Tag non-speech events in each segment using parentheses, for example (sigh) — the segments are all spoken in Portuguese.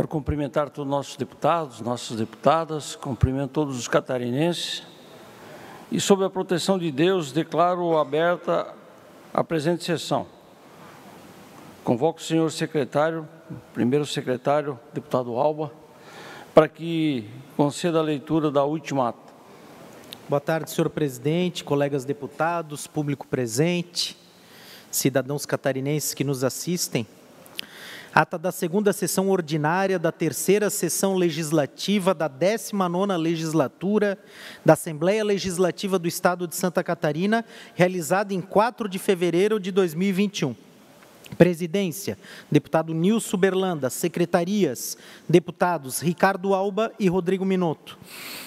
Quero cumprimentar todos os nossos deputados, nossas deputadas, cumprimento todos os catarinenses e, sob a proteção de Deus, declaro aberta a presente sessão. Convoco o senhor secretário, primeiro secretário, deputado Alba, para que conceda a leitura da última ata. Boa tarde, senhor presidente, colegas deputados, público presente, cidadãos catarinenses que nos assistem. Ata da segunda sessão ordinária da terceira sessão legislativa da 19ª legislatura da Assembleia Legislativa do Estado de Santa Catarina, realizada em 4 de fevereiro de 2021. Presidência, deputado Nilson Berlanda. Secretarias, deputados Ricardo Alba e Rodrigo Minotto.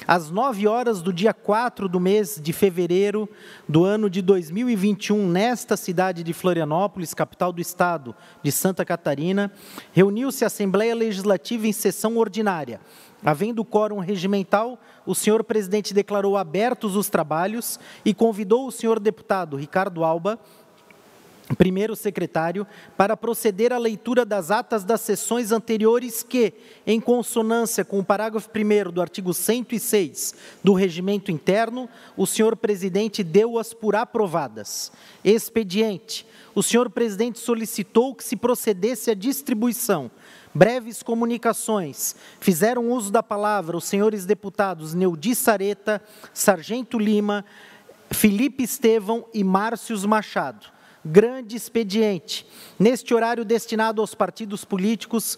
Às 9 horas do dia 4 do mês de fevereiro do ano de 2021, nesta cidade de Florianópolis, capital do estado de Santa Catarina, reuniu-se a Assembleia Legislativa em sessão ordinária. Havendo quórum regimental, o senhor presidente declarou abertos os trabalhos e convidou o senhor deputado Ricardo Alba primeiro secretário, para proceder à leitura das atas das sessões anteriores que, em consonância com o parágrafo 1 do artigo 106 do Regimento Interno, o senhor presidente deu-as por aprovadas. Expediente. O senhor presidente solicitou que se procedesse à distribuição breves comunicações. Fizeram uso da palavra os senhores deputados Neudi Sareta, Sargento Lima, Felipe Estevão e Márcios Machado grande expediente. Neste horário destinado aos partidos políticos,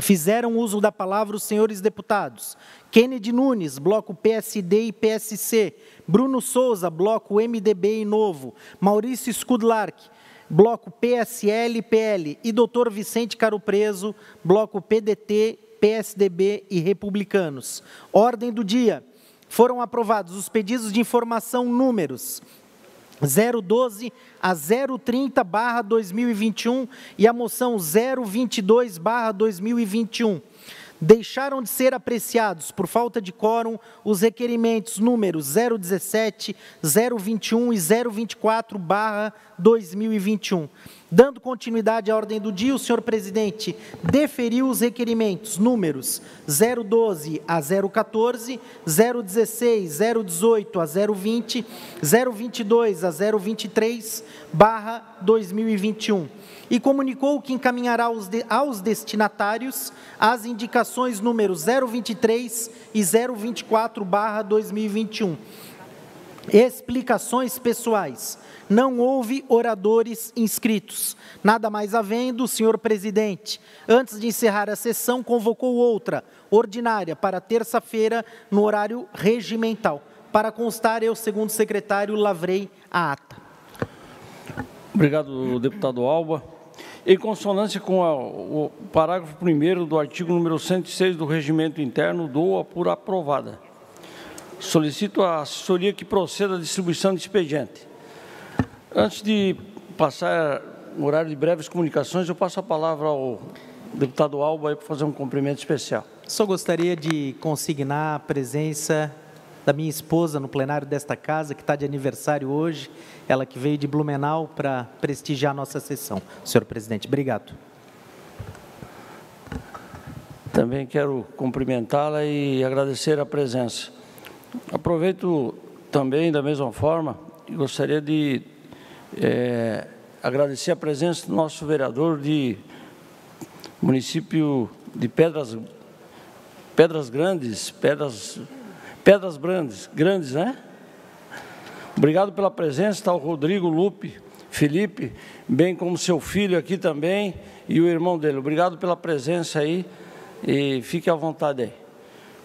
fizeram uso da palavra os senhores deputados Kennedy Nunes, bloco PSD e PSC, Bruno Souza, bloco MDB e Novo, Maurício Skudlark, bloco PSL e PL, e Dr. Vicente Caro Preso, bloco PDT, PSDB e Republicanos. Ordem do dia. Foram aprovados os pedidos de informação números 012 a 030 barra 2021 e a moção 022 barra 2021 deixaram de ser apreciados por falta de quórum os requerimentos números 017, 021 e 024 barra 2021. Dando continuidade à ordem do dia, o senhor presidente deferiu os requerimentos números 012 a 014, 016, 018 a 020, 022 a 023, barra 2021 e comunicou que encaminhará aos, de, aos destinatários as indicações números 023 e 024 barra 2021. Explicações pessoais. Não houve oradores inscritos. Nada mais havendo, o senhor presidente, antes de encerrar a sessão, convocou outra, ordinária, para terça-feira, no horário regimental. Para constar, eu, segundo secretário, lavrei a ata. Obrigado, deputado Alba. Em consonância com a, o parágrafo 1 do artigo número 106 do Regimento Interno, dou-a por aprovada. Solicito à assessoria que proceda à distribuição de expediente. Antes de passar o horário de breves comunicações, eu passo a palavra ao deputado Alba para fazer um cumprimento especial. Só gostaria de consignar a presença da minha esposa no plenário desta casa, que está de aniversário hoje, ela que veio de Blumenau para prestigiar a nossa sessão. Senhor presidente, obrigado. Também quero cumprimentá-la e agradecer a presença. Aproveito também, da mesma forma, e gostaria de é, agradecer a presença do nosso vereador de município de Pedras, Pedras Grandes, Pedras Pedras Grandes, grandes, né? Obrigado pela presença, está o Rodrigo Lupe, Felipe, bem como seu filho aqui também e o irmão dele. Obrigado pela presença aí e fique à vontade aí.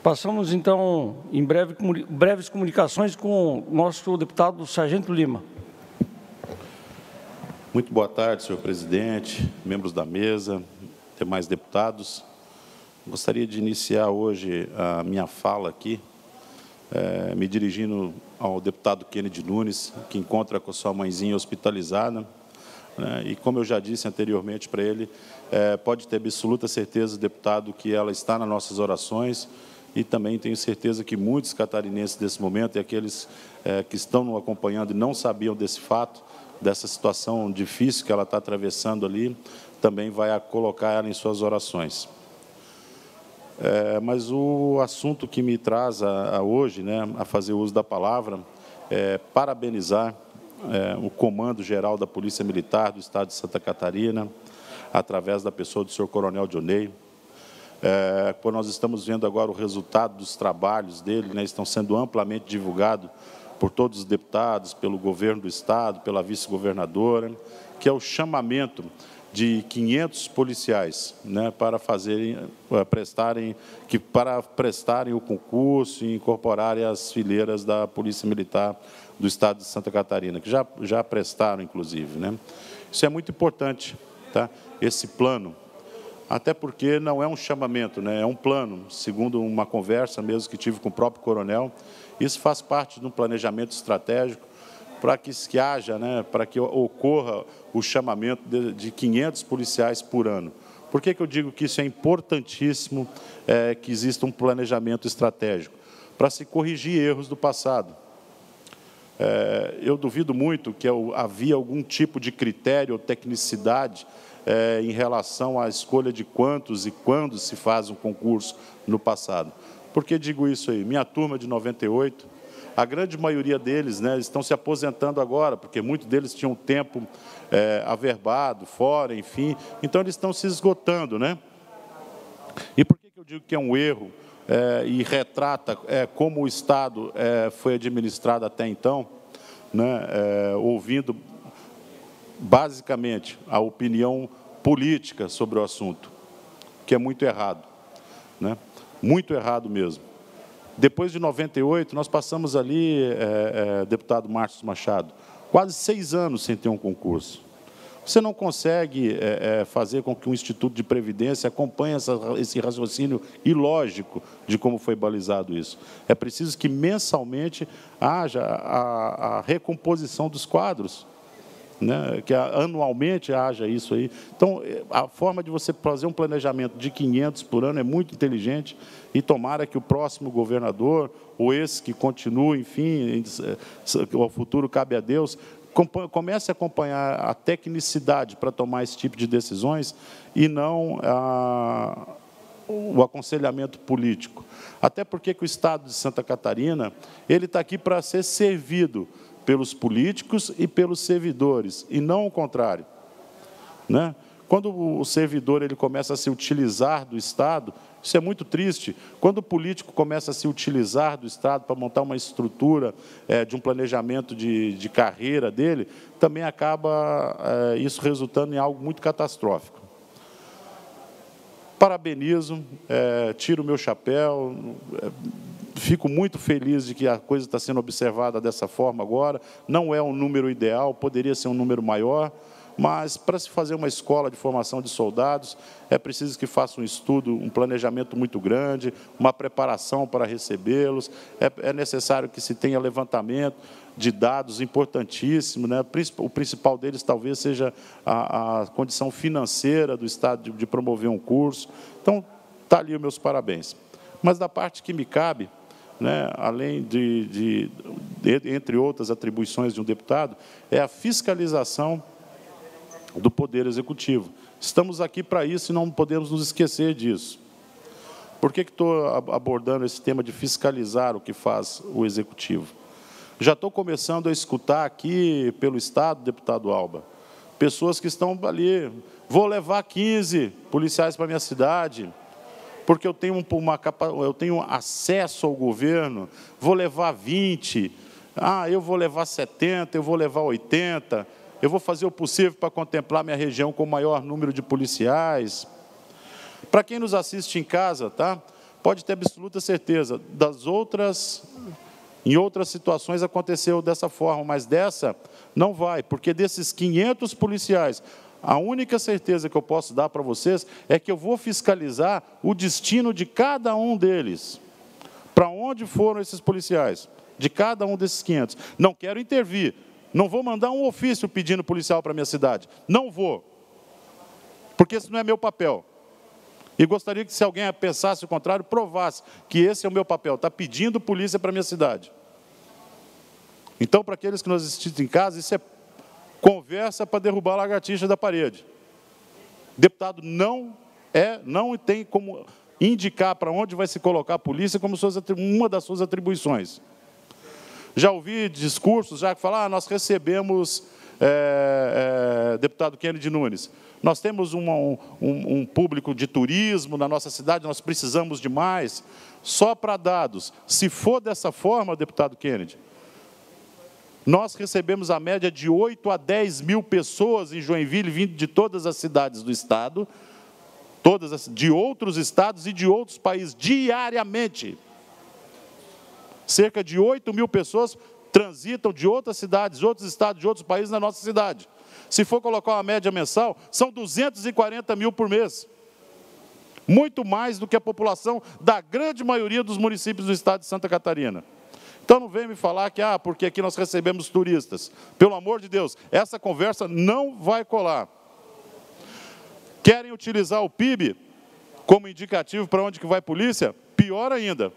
Passamos então em breve, breves comunicações com o nosso deputado Sargento Lima. Muito boa tarde, senhor presidente, membros da mesa, demais deputados. Gostaria de iniciar hoje a minha fala aqui é, me dirigindo ao deputado Kennedy Nunes, que encontra com sua mãezinha hospitalizada. Né, e como eu já disse anteriormente para ele, é, pode ter absoluta certeza, deputado, que ela está nas nossas orações e também tenho certeza que muitos catarinenses desse momento e aqueles é, que estão nos acompanhando e não sabiam desse fato, dessa situação difícil que ela está atravessando ali, também vai colocar ela em suas orações. É, mas o assunto que me traz a, a, hoje, né, a fazer uso da palavra, é parabenizar é, o Comando Geral da Polícia Militar do Estado de Santa Catarina, através da pessoa do senhor Coronel Dionei. É, nós estamos vendo agora o resultado dos trabalhos dele, né, estão sendo amplamente divulgados por todos os deputados, pelo governo do Estado, pela vice-governadora, que é o chamamento de 500 policiais né, para fazerem, eh, prestarem, que, para prestarem o concurso e incorporarem as fileiras da Polícia Militar do Estado de Santa Catarina, que já, já prestaram, inclusive. Né? Isso é muito importante, tá? esse plano, até porque não é um chamamento, né? é um plano, segundo uma conversa mesmo que tive com o próprio coronel, isso faz parte de um planejamento estratégico para que, que haja, né, para que ocorra o chamamento de, de 500 policiais por ano. Por que, que eu digo que isso é importantíssimo, é, que exista um planejamento estratégico? Para se corrigir erros do passado. É, eu duvido muito que havia algum tipo de critério ou tecnicidade é, em relação à escolha de quantos e quando se faz um concurso no passado. Por que digo isso aí? Minha turma de 98, a grande maioria deles né, estão se aposentando agora, porque muitos deles tinham tempo é, averbado, fora, enfim. Então, eles estão se esgotando. Né? E por que eu digo que é um erro é, e retrata é, como o Estado é, foi administrado até então, né, é, ouvindo basicamente a opinião política sobre o assunto, que é muito errado. Né? Muito errado mesmo. Depois de 98, nós passamos ali, é, é, deputado Márcio Machado, quase seis anos sem ter um concurso. Você não consegue é, é, fazer com que o Instituto de Previdência acompanhe essa, esse raciocínio ilógico de como foi balizado isso. É preciso que mensalmente haja a, a recomposição dos quadros né, que anualmente haja isso aí. Então, a forma de você fazer um planejamento de 500 por ano é muito inteligente e tomara que o próximo governador, ou esse que continue, enfim, o futuro cabe a Deus, comece a acompanhar a tecnicidade para tomar esse tipo de decisões e não a, o aconselhamento político. Até porque que o Estado de Santa Catarina ele está aqui para ser servido pelos políticos e pelos servidores, e não o contrário. Né? Quando o servidor ele começa a se utilizar do Estado, isso é muito triste. Quando o político começa a se utilizar do Estado para montar uma estrutura é, de um planejamento de, de, carreira dele, também acaba é, isso resultando em algo muito catastrófico. Parabenizo, é, tiro o meu chapéu, fico muito feliz de que a coisa está sendo observada dessa forma agora. Não é um número ideal, poderia ser um número maior, mas para se fazer uma escola de formação de soldados, é preciso que faça um estudo, um planejamento muito grande, uma preparação para recebê-los, é, é necessário que se tenha levantamento de dados importantíssimos, né? o principal deles talvez seja a, a condição financeira do Estado de, de promover um curso. Então, está ali os meus parabéns. Mas da parte que me cabe, né, além de, de, de, entre outras atribuições de um deputado, é a fiscalização do Poder Executivo. Estamos aqui para isso e não podemos nos esquecer disso. Por que estou abordando esse tema de fiscalizar o que faz o Executivo? Já estou começando a escutar aqui pelo Estado, deputado Alba, pessoas que estão ali, vou levar 15 policiais para minha cidade, porque eu tenho, uma, eu tenho acesso ao governo, vou levar 20, ah, eu vou levar 70, eu vou levar 80, eu vou fazer o possível para contemplar minha região com o maior número de policiais. Para quem nos assiste em casa, tá? Pode ter absoluta certeza, das outras, em outras situações aconteceu dessa forma, mas dessa não vai, porque desses 500 policiais, a única certeza que eu posso dar para vocês é que eu vou fiscalizar o destino de cada um deles. Para onde foram esses policiais? De cada um desses 500. Não quero intervir. Não vou mandar um ofício pedindo policial para minha cidade. Não vou. Porque esse não é meu papel. E gostaria que, se alguém pensasse o contrário, provasse que esse é o meu papel, está pedindo polícia para minha cidade. Então, para aqueles que nos assistem em casa, isso é conversa para derrubar a lagartixa da parede. Deputado não é, não tem como indicar para onde vai se colocar a polícia como uma das suas atribuições. Já ouvi discursos já que falam, ah, nós recebemos, é, é, deputado Kennedy Nunes, nós temos um, um, público de turismo na nossa cidade, nós precisamos de mais. Só para dados, se for dessa forma, deputado Kennedy, nós recebemos a média de 8 a 10 mil pessoas em Joinville, vindo de todas as cidades do estado, todas as, de outros estados e de outros países, diariamente. Cerca de 8 mil pessoas transitam de outras cidades, de outros estados, de outros países na nossa cidade. Se for colocar uma média mensal, são 240 mil por mês. Muito mais do que a população da grande maioria dos municípios do estado de Santa Catarina. Então não vem me falar que, ah, porque aqui nós recebemos turistas. Pelo amor de Deus, essa conversa não vai colar. Querem utilizar o PIB como indicativo para onde que vai polícia? Pior ainda.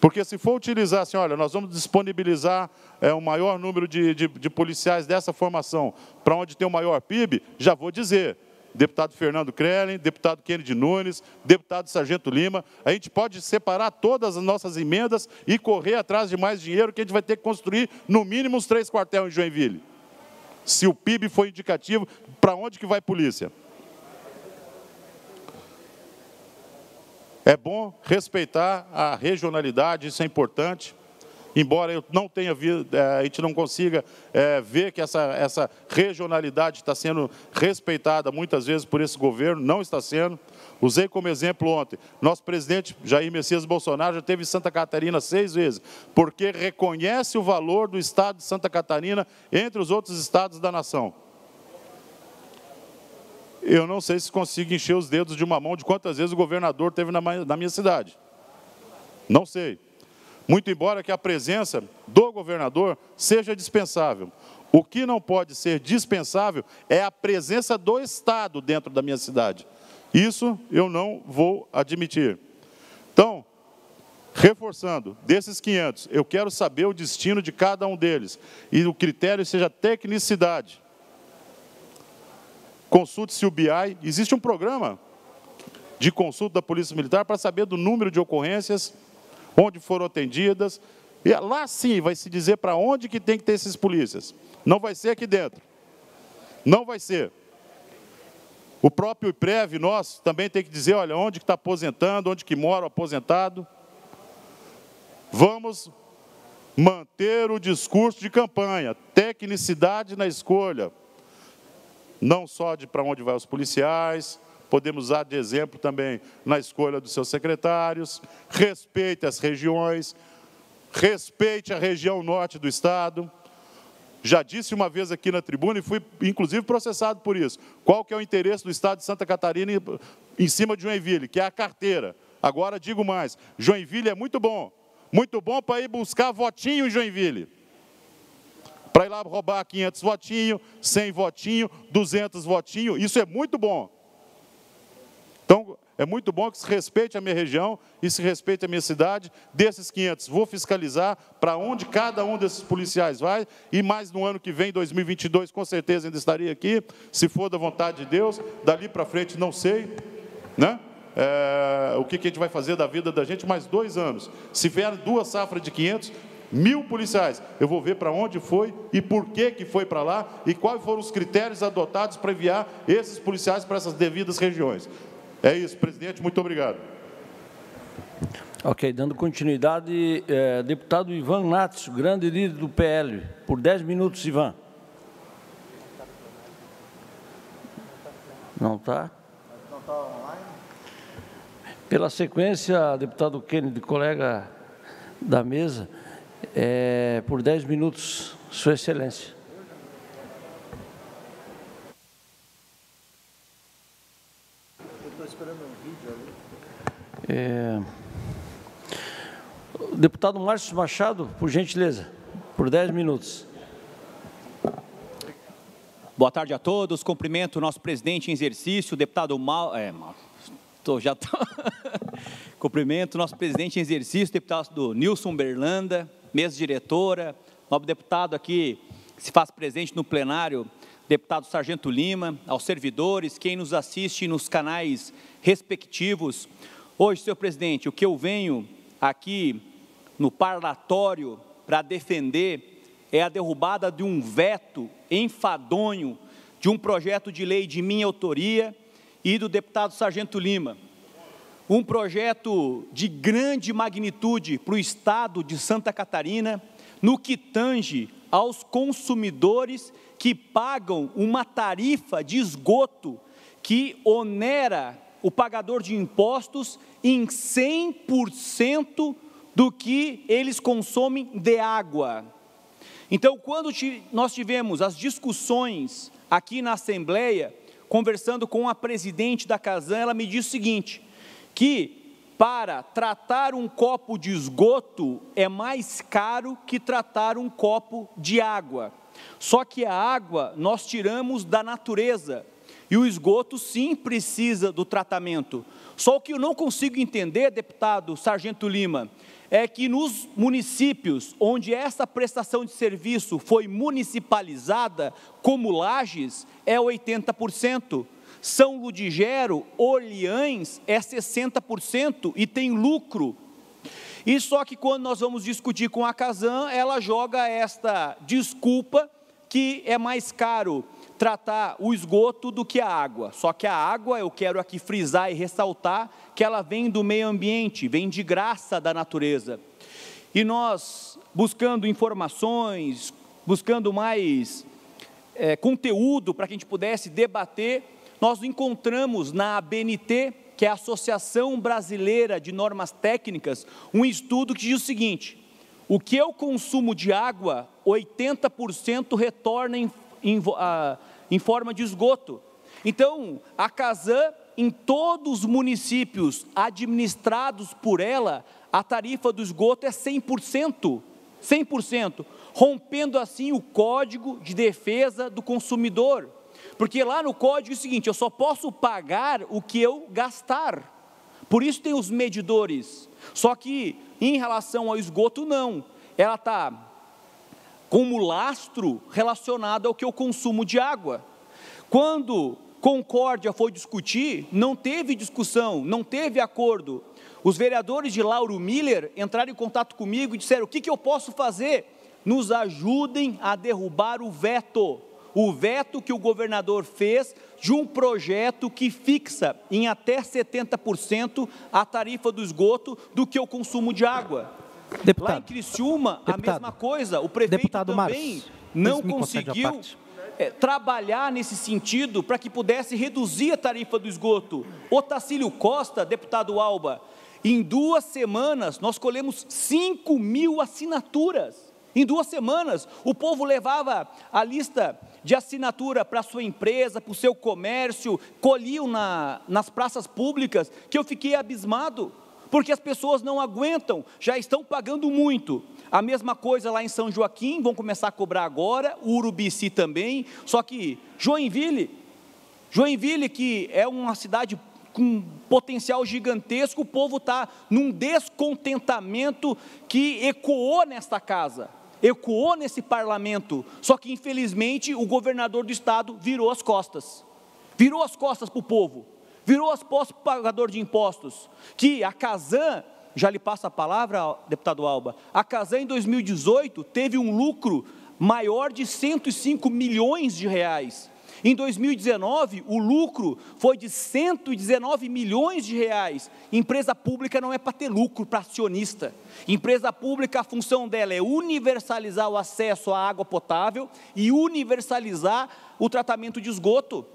Porque se for utilizar assim, olha, nós vamos disponibilizar é, maior número de, de, de policiais dessa formação para onde tem o maior PIB, já vou dizer, deputado Fernando Krellen, deputado Kennedy Nunes, deputado Sargento Lima. A gente pode separar todas as nossas emendas e correr atrás de mais dinheiro que a gente vai ter que construir no mínimo uns três quartéis em Joinville. Se o PIB for indicativo, para onde que vai polícia? É bom respeitar a regionalidade, isso é importante embora eu não tenha é, a gente não consiga é, ver que essa, essa regionalidade está sendo respeitada muitas vezes por esse governo, não está sendo. Usei como exemplo ontem, nosso presidente Jair Messias Bolsonaro já teve Santa Catarina seis vezes, porque reconhece o valor do estado de Santa Catarina entre os outros estados da nação. Eu não sei se consigo encher os dedos de uma mão de quantas vezes o governador teve na, minha cidade. Não sei. Muito embora que a presença do governador seja dispensável. O que não pode ser dispensável é a presença do Estado dentro da minha cidade. Isso eu não vou admitir. Então, reforçando, desses 500, eu quero saber o destino de cada um deles. E o critério seja tecnicidade. Consulte-se o BI. Existe um programa de consulta da Polícia Militar para saber do número de ocorrências onde foram atendidas. E lá sim vai se dizer para onde que tem que ter esses polícias. Não vai ser aqui dentro. Não vai ser. O próprio IPREV nosso também tem que dizer, olha, onde que está aposentando, onde que mora o aposentado. Vamos manter o discurso de campanha, tecnicidade na escolha, não só de para onde vai os policiais, podemos usar de exemplo também na escolha dos seus secretários, respeite as regiões, respeite a região norte do Estado. Já disse uma vez aqui na tribuna e fui, inclusive, processado por isso. Qual que é o interesse do Estado de Santa Catarina em cima de Joinville, que é a carteira. Agora digo mais, Joinville é muito bom, muito bom para ir buscar votinho em Joinville. Para ir lá roubar 500 votinhos, 100 votinhos, 200 votinhos, isso é muito bom. Então, é muito bom que se respeite a minha região e se respeite a minha cidade. Desses 500, vou fiscalizar para onde cada um desses policiais vai. E mais no ano que vem, 2022, com certeza ainda estaria aqui, se for da vontade de Deus. Dali para frente, não sei. Né? É, o que, que a gente vai fazer da vida da gente mais dois anos. Se vier duas safras de 500, mil policiais. Eu vou ver para onde foi e por que, que foi para lá e quais foram os critérios adotados para enviar esses policiais para essas devidas regiões. É isso, presidente, muito obrigado. Ok, dando continuidade, é, deputado Ivan Nats, grande líder do PL, por 10 minutos, Ivan. Não está? Não está online? Pela sequência, deputado Kennedy, colega da mesa, é, por 10 minutos, Sua Excelência. É... Deputado Márcio Machado, por gentileza, por 10 minutos. Boa tarde a todos. Cumprimento o nosso presidente em exercício, o deputado Mal. É, Mal. Tô, já tô. (laughs) Cumprimento o nosso presidente em exercício, deputado Nilson Berlanda, mesa diretora, nobre deputado aqui se faz presente no plenário, deputado Sargento Lima, aos servidores, quem nos assiste nos canais respectivos Hoje, senhor presidente, o que eu venho aqui no parlatório para defender é a derrubada de um veto enfadonho de um projeto de lei de minha autoria e do deputado Sargento Lima. Um projeto de grande magnitude para o estado de Santa Catarina, no que tange aos consumidores que pagam uma tarifa de esgoto que onera o pagador de impostos em 100% do que eles consomem de água. Então, quando nós tivemos as discussões aqui na Assembleia, conversando com a presidente da Casan, ela me disse o seguinte: que para tratar um copo de esgoto é mais caro que tratar um copo de água. Só que a água nós tiramos da natureza e o esgoto sim precisa do tratamento. Só o que eu não consigo entender, deputado Sargento Lima, é que nos municípios onde essa prestação de serviço foi municipalizada, como Lages, é 80%. São Ludigero, Orleães é 60% e tem lucro. E só que quando nós vamos discutir com a Casan, ela joga esta desculpa que é mais caro tratar o esgoto do que a água. Só que a água, eu quero aqui frisar e ressaltar que ela vem do meio ambiente, vem de graça da natureza. E nós, buscando informações, buscando mais é, conteúdo para que a gente pudesse debater, nós encontramos na ABNT, que é a Associação Brasileira de Normas Técnicas, um estudo que diz o seguinte: o que eu consumo de água, 80% retorna em, em, em forma de esgoto. Então, a Casan, em todos os municípios administrados por ela, a tarifa do esgoto é 100%. 100%, rompendo assim o Código de Defesa do Consumidor. Porque lá no código é o seguinte: eu só posso pagar o que eu gastar. Por isso tem os medidores. Só que em relação ao esgoto, não. Ela está como lastro relacionado ao que eu consumo de água. Quando Concórdia foi discutir, não teve discussão, não teve acordo. Os vereadores de Lauro Miller entraram em contato comigo e disseram: o que, que eu posso fazer? Nos ajudem a derrubar o veto o veto que o governador fez de um projeto que fixa em até 70% a tarifa do esgoto do que o consumo de água. Deputado, Lá em Criciúma, deputado, a mesma coisa. O prefeito também Marcos, não conseguiu é, trabalhar nesse sentido para que pudesse reduzir a tarifa do esgoto. Otacílio Costa, deputado Alba, em duas semanas nós colhemos 5 mil assinaturas. Em duas semanas, o povo levava a lista de assinatura para sua empresa, para o seu comércio, colhiam na, nas praças públicas, que eu fiquei abismado, porque as pessoas não aguentam, já estão pagando muito. A mesma coisa lá em São Joaquim, vão começar a cobrar agora, Urubici também, só que Joinville, Joinville que é uma cidade com potencial gigantesco, o povo está num descontentamento que ecoou nesta casa ecoou nesse parlamento, só que infelizmente o governador do estado virou as costas. Virou as costas para o povo, virou as costas para o pagador de impostos. Que a Casan, já lhe passa a palavra, deputado Alba, a Casan em 2018 teve um lucro maior de 105 milhões de reais. Em 2019, o lucro foi de 119 milhões de reais. Empresa pública não é para ter lucro para acionista. Empresa pública, a função dela é universalizar o acesso à água potável e universalizar o tratamento de esgoto.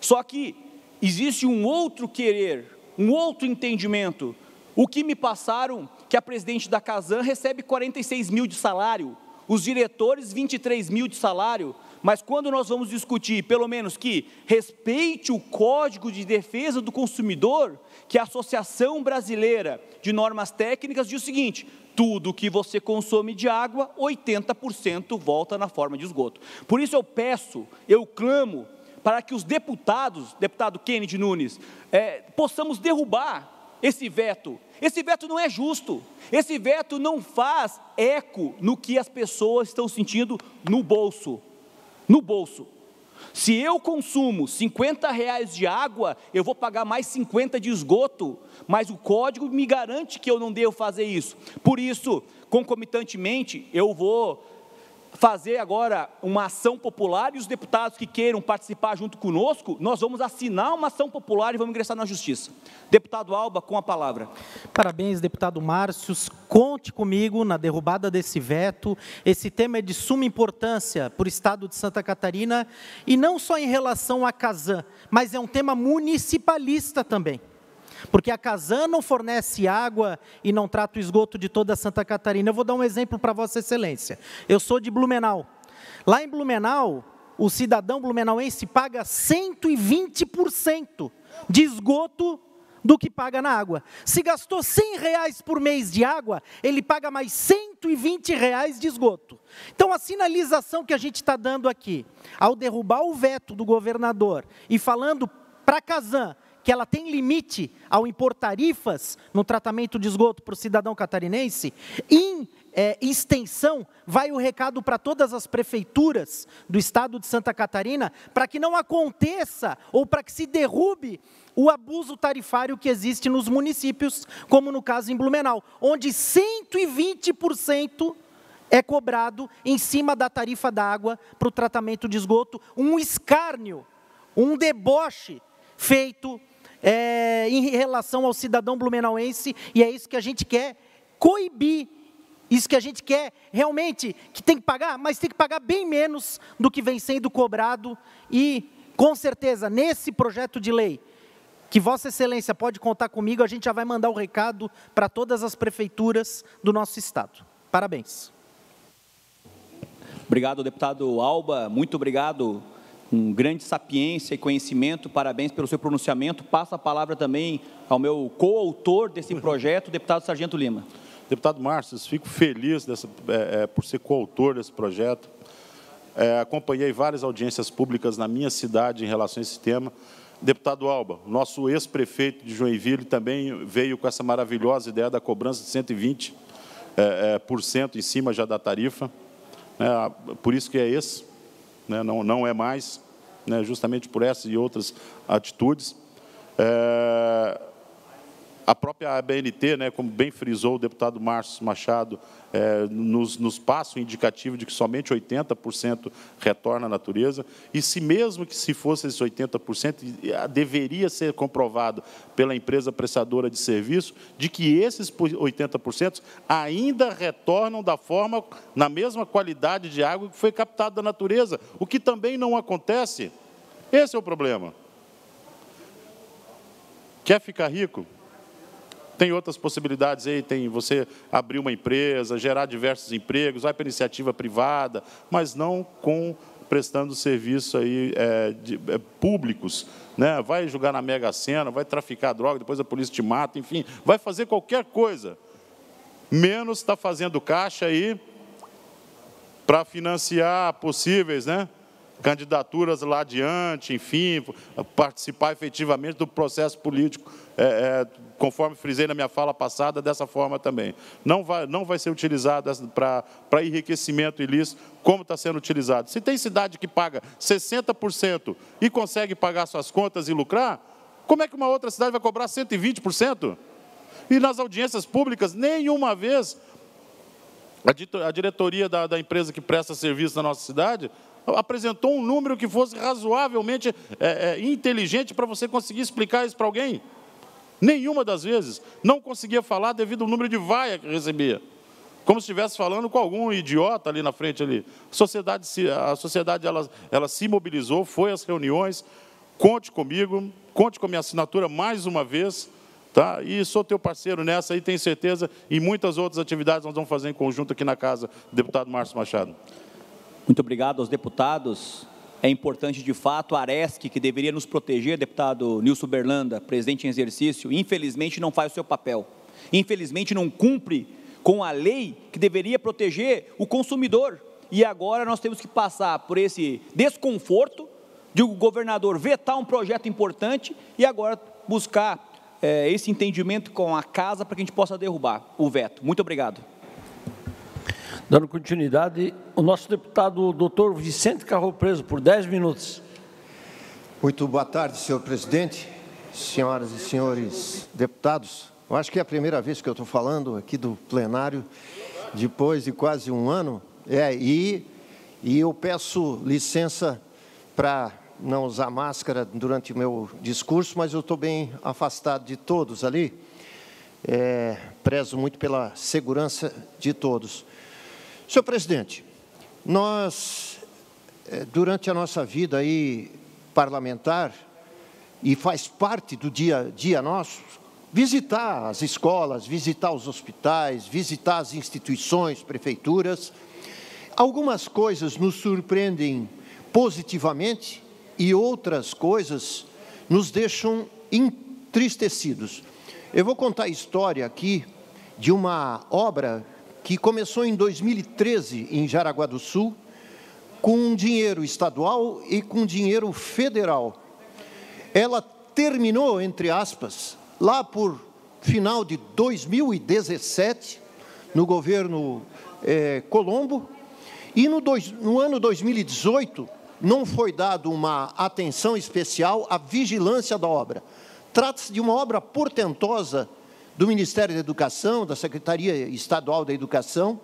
Só que existe um outro querer, um outro entendimento. O que me passaram que a presidente da Casan recebe 46 mil de salário, os diretores 23 mil de salário, mas quando nós vamos discutir, pelo menos que respeite o Código de Defesa do Consumidor, que a Associação Brasileira de Normas Técnicas diz o seguinte: tudo que você consome de água, 80% volta na forma de esgoto. Por isso eu peço, eu clamo para que os deputados, deputado Kennedy Nunes, é, possamos derrubar esse veto. Esse veto não é justo. Esse veto não faz eco no que as pessoas estão sentindo no bolso no bolso. Se eu consumo 50 reais de água, eu vou pagar mais 50 de esgoto, mas o código me garante que eu não devo fazer isso. Por isso, concomitantemente, eu vou fazer agora uma ação popular e os deputados que queiram participar junto conosco, nós vamos assinar uma ação popular e vamos ingressar na justiça. Deputado Alba, com a palavra. Parabéns, deputado Márcios. Conte comigo na derrubada desse veto. Esse tema é de suma importância para o estado de Santa Catarina e não só em relação à Casan, mas é um tema municipalista também porque a Casan não fornece água e não trata o esgoto de toda Santa Catarina. Eu vou dar um exemplo para Vossa Excelência. Eu sou de Blumenau. Lá em Blumenau, o cidadão blumenauense paga 120% de esgoto do que paga na água. Se gastou 100 reais por mês de água, ele paga mais 120 reais de esgoto. Então, a sinalização que a gente está dando aqui, ao derrubar o veto do governador e falando para a Casan que ela tem limite ao impor tarifas no tratamento de esgoto para o cidadão catarinense, em é, extensão, vai o recado para todas as prefeituras do estado de Santa Catarina, para que não aconteça ou para que se derrube o abuso tarifário que existe nos municípios, como no caso em Blumenau, onde 120% é cobrado em cima da tarifa da água para o tratamento de esgoto, um escárnio, um deboche feito é, em relação ao cidadão blumenauense, e é isso que a gente quer coibir, isso que a gente quer realmente, que tem que pagar, mas tem que pagar bem menos do que vem sendo cobrado, e com certeza, nesse projeto de lei, que Vossa Excelência pode contar comigo, a gente já vai mandar o recado para todas as prefeituras do nosso estado. Parabéns. Obrigado, deputado Alba. Muito obrigado com grande sapiência e conhecimento. Parabéns pelo seu pronunciamento. Passo a palavra também ao meu coautor desse projeto, deputado Sargento Lima. Deputado Márcio, fico feliz dessa, é, é, por ser coautor desse projeto. É, acompanhei várias audiências públicas na minha cidade em relação a esse tema. Deputado Alba, nosso ex-prefeito de Joinville também veio com essa maravilhosa ideia da cobrança de 120% é, é, por cento em cima já da tarifa. É, por isso que é esse né, não, não é mais, né, justamente por essas e outras atitudes. É, a própria ABNT, né, como bem frisou o deputado Márcio Machado, é, nos, nos passa o indicativo de que somente 80% retorna à natureza, e se mesmo que se fosse esses 80%, deveria ser comprovado pela empresa prestadora de serviço de que esses 80% ainda retornam da forma, na mesma qualidade de água que foi captada da natureza, o que também não acontece. Esse é o problema. Quer ficar rico? Tem outras possibilidades aí, tem você abrir uma empresa, gerar diversos empregos, vai para iniciativa privada, mas não com prestando serviço aí é, de, é, públicos, né? Vai jogar na Mega Sena, vai traficar droga, depois a polícia te mata, enfim, vai fazer qualquer coisa. Menos está fazendo caixa aí para financiar possíveis, né? Candidaturas lá adiante, enfim, participar efetivamente do processo político é, é, conforme frisei na minha fala passada, dessa forma também. Não vai, não vai ser utilizado para enriquecimento ilícito, como está sendo utilizado. Se tem cidade que paga 60% e consegue pagar suas contas e lucrar, como é que uma outra cidade vai cobrar 120%? E nas audiências públicas, nenhuma vez a diretoria da, da empresa que presta serviço na nossa cidade apresentou um número que fosse razoavelmente é, é, inteligente para você conseguir explicar isso para alguém. Nenhuma das vezes. Não conseguia falar devido ao número de vaia que recebia. Como se estivesse falando com algum idiota ali na frente. Ali. A sociedade, a sociedade ela, ela se mobilizou, foi às reuniões. Conte comigo, conte com a minha assinatura mais uma vez. Tá? E sou teu parceiro nessa e tenho certeza. E muitas outras atividades nós vamos fazer em conjunto aqui na casa, deputado Márcio Machado. Muito obrigado aos deputados é importante de fato. A Aresc, que deveria nos proteger, deputado Nilson Berlanda, presidente em exercício, infelizmente não faz o seu papel. Infelizmente não cumpre com a lei que deveria proteger o consumidor. E agora nós temos que passar por esse desconforto de o governador vetar um projeto importante e agora buscar é, esse entendimento com a casa para que a gente possa derrubar o veto. Muito obrigado. Dando continuidade, o nosso deputado doutor Vicente Carro Preso, por 10 minutos. Muito boa tarde, senhor presidente, senhoras e senhores deputados. Eu acho que é a primeira vez que eu estou falando aqui do plenário, depois de quase um ano. É, e, e eu peço licença para não usar máscara durante o meu discurso, mas eu estou bem afastado de todos ali. É, prezo muito pela segurança de todos. Senhor presidente, nós, é, durante a nossa vida aí parlamentar, e faz parte do dia a dia nosso, visitar as escolas, visitar os hospitais, visitar as instituições, prefeituras. Algumas coisas nos surpreendem positivamente e outras coisas nos deixam entristecidos. Eu vou contar a história aqui de uma obra que começou em 2013 em Jaraguá do Sul, com dinheiro estadual e com dinheiro federal. Ela terminou, entre aspas, lá por final de 2017, no governo é, Colombo, e no, dois, no ano 2018 não foi dado uma atenção especial à vigilância da obra. Trata-se de uma obra portentosa do Ministério da Educação, da Secretaria Estadual da Educação,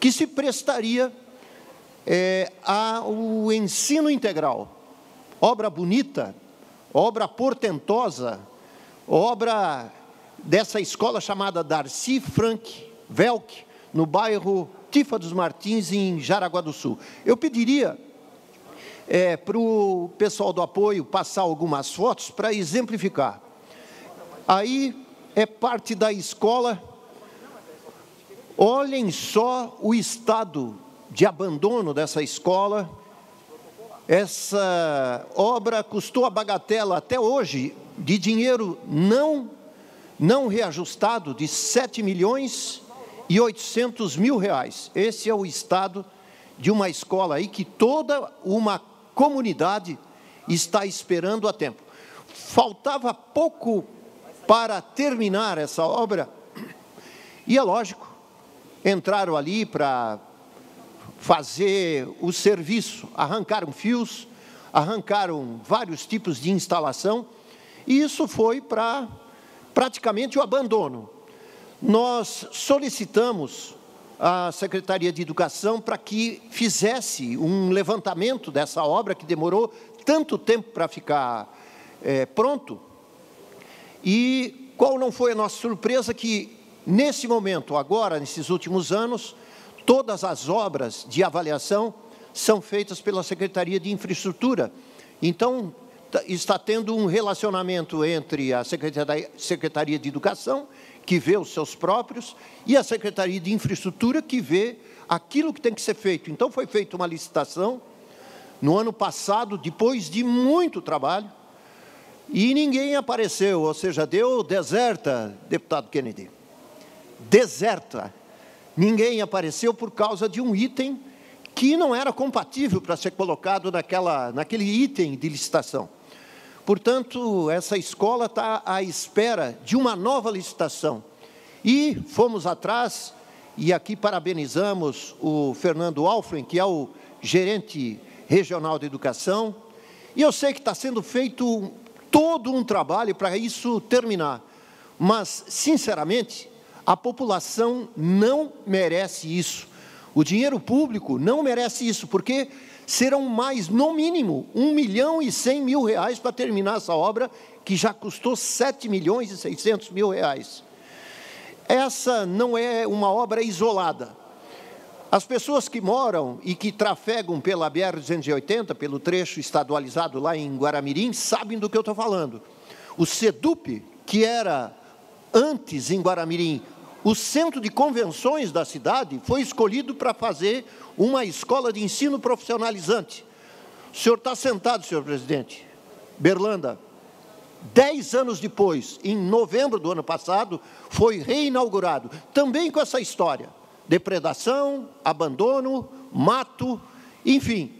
que se prestaria é, ao ensino integral. Obra bonita, obra portentosa, obra dessa escola chamada Darcy Frank Velk, no bairro Tifa dos Martins, em Jaraguá do Sul. Eu pediria é, para o pessoal do apoio passar algumas fotos para exemplificar. Aí é parte da escola. Olhem só o estado de abandono dessa escola. Essa obra custou a bagatela até hoje de dinheiro não não reajustado de 7 milhões e 800 mil reais. Esse é o estado de uma escola aí que toda uma comunidade está esperando há tempo. Faltava pouco para terminar essa obra, e é lógico, entraram ali para fazer o serviço, arrancaram fios, arrancaram vários tipos de instalação, e isso foi para praticamente o abandono. Nós solicitamos à Secretaria de Educação para que fizesse um levantamento dessa obra que demorou tanto tempo para ficar é, pronto. E qual não foi a nossa surpresa que nesse momento, agora, nesses últimos anos, todas as obras de avaliação são feitas pela Secretaria de Infraestrutura. Então, está tendo um relacionamento entre a Secretaria de Educação, que vê os seus próprios, e a Secretaria de Infraestrutura, que vê aquilo que tem que ser feito. Então, foi feita uma licitação no ano passado, depois de muito trabalho, e ninguém apareceu, ou seja, deu deserta, deputado Kennedy. Deserta. Ninguém apareceu por causa de um item que não era compatível para ser colocado naquela, naquele item de licitação. Portanto, essa escola está à espera de uma nova licitação. E fomos atrás, e aqui parabenizamos o Fernando Alfren, que é o gerente regional de educação, e eu sei que está sendo feito todo um trabalho para isso terminar. Mas, sinceramente, a população não merece isso. O dinheiro público não merece isso, porque serão mais, no mínimo, 1 milhão e 100 mil reais para terminar essa obra, que já custou 7 milhões e 600 mil reais. Essa não é uma obra isolada. As pessoas que moram e que trafegam pela BR-280, pelo trecho estadualizado lá em Guaramirim, sabem do que eu estou falando. O SEDUP, que era antes em Guaramirim o centro de convenções da cidade, foi escolhido para fazer uma escola de ensino profissionalizante. O senhor está sentado, senhor presidente. Berlanda, dez anos depois, em novembro do ano passado, foi reinaugurado, também com essa história: depredação, abandono, mato, enfim.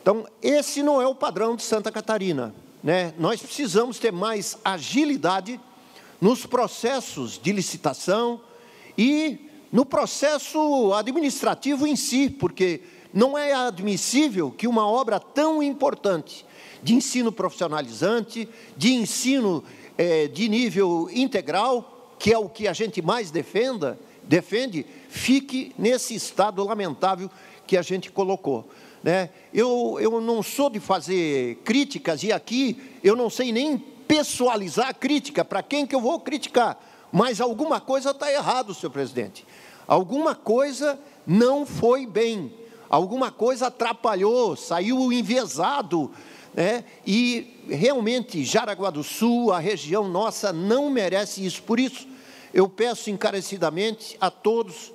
Então, esse não é o padrão de Santa Catarina. Né? Nós precisamos ter mais agilidade nos processos de licitação e no processo administrativo em si, porque não é admissível que uma obra tão importante, de ensino profissionalizante, de ensino é, de nível integral, que é o que a gente mais defenda, defende, fique nesse estado lamentável que a gente colocou. Né? Eu, eu não sou de fazer críticas, e aqui eu não sei nem pessoalizar a crítica, para quem que eu vou criticar, mas alguma coisa está errado, senhor presidente. Alguma coisa não foi bem, alguma coisa atrapalhou, saiu enviesado, né? e realmente Jaraguá do Sul, a região nossa, não merece isso. Por isso, eu peço encarecidamente a todos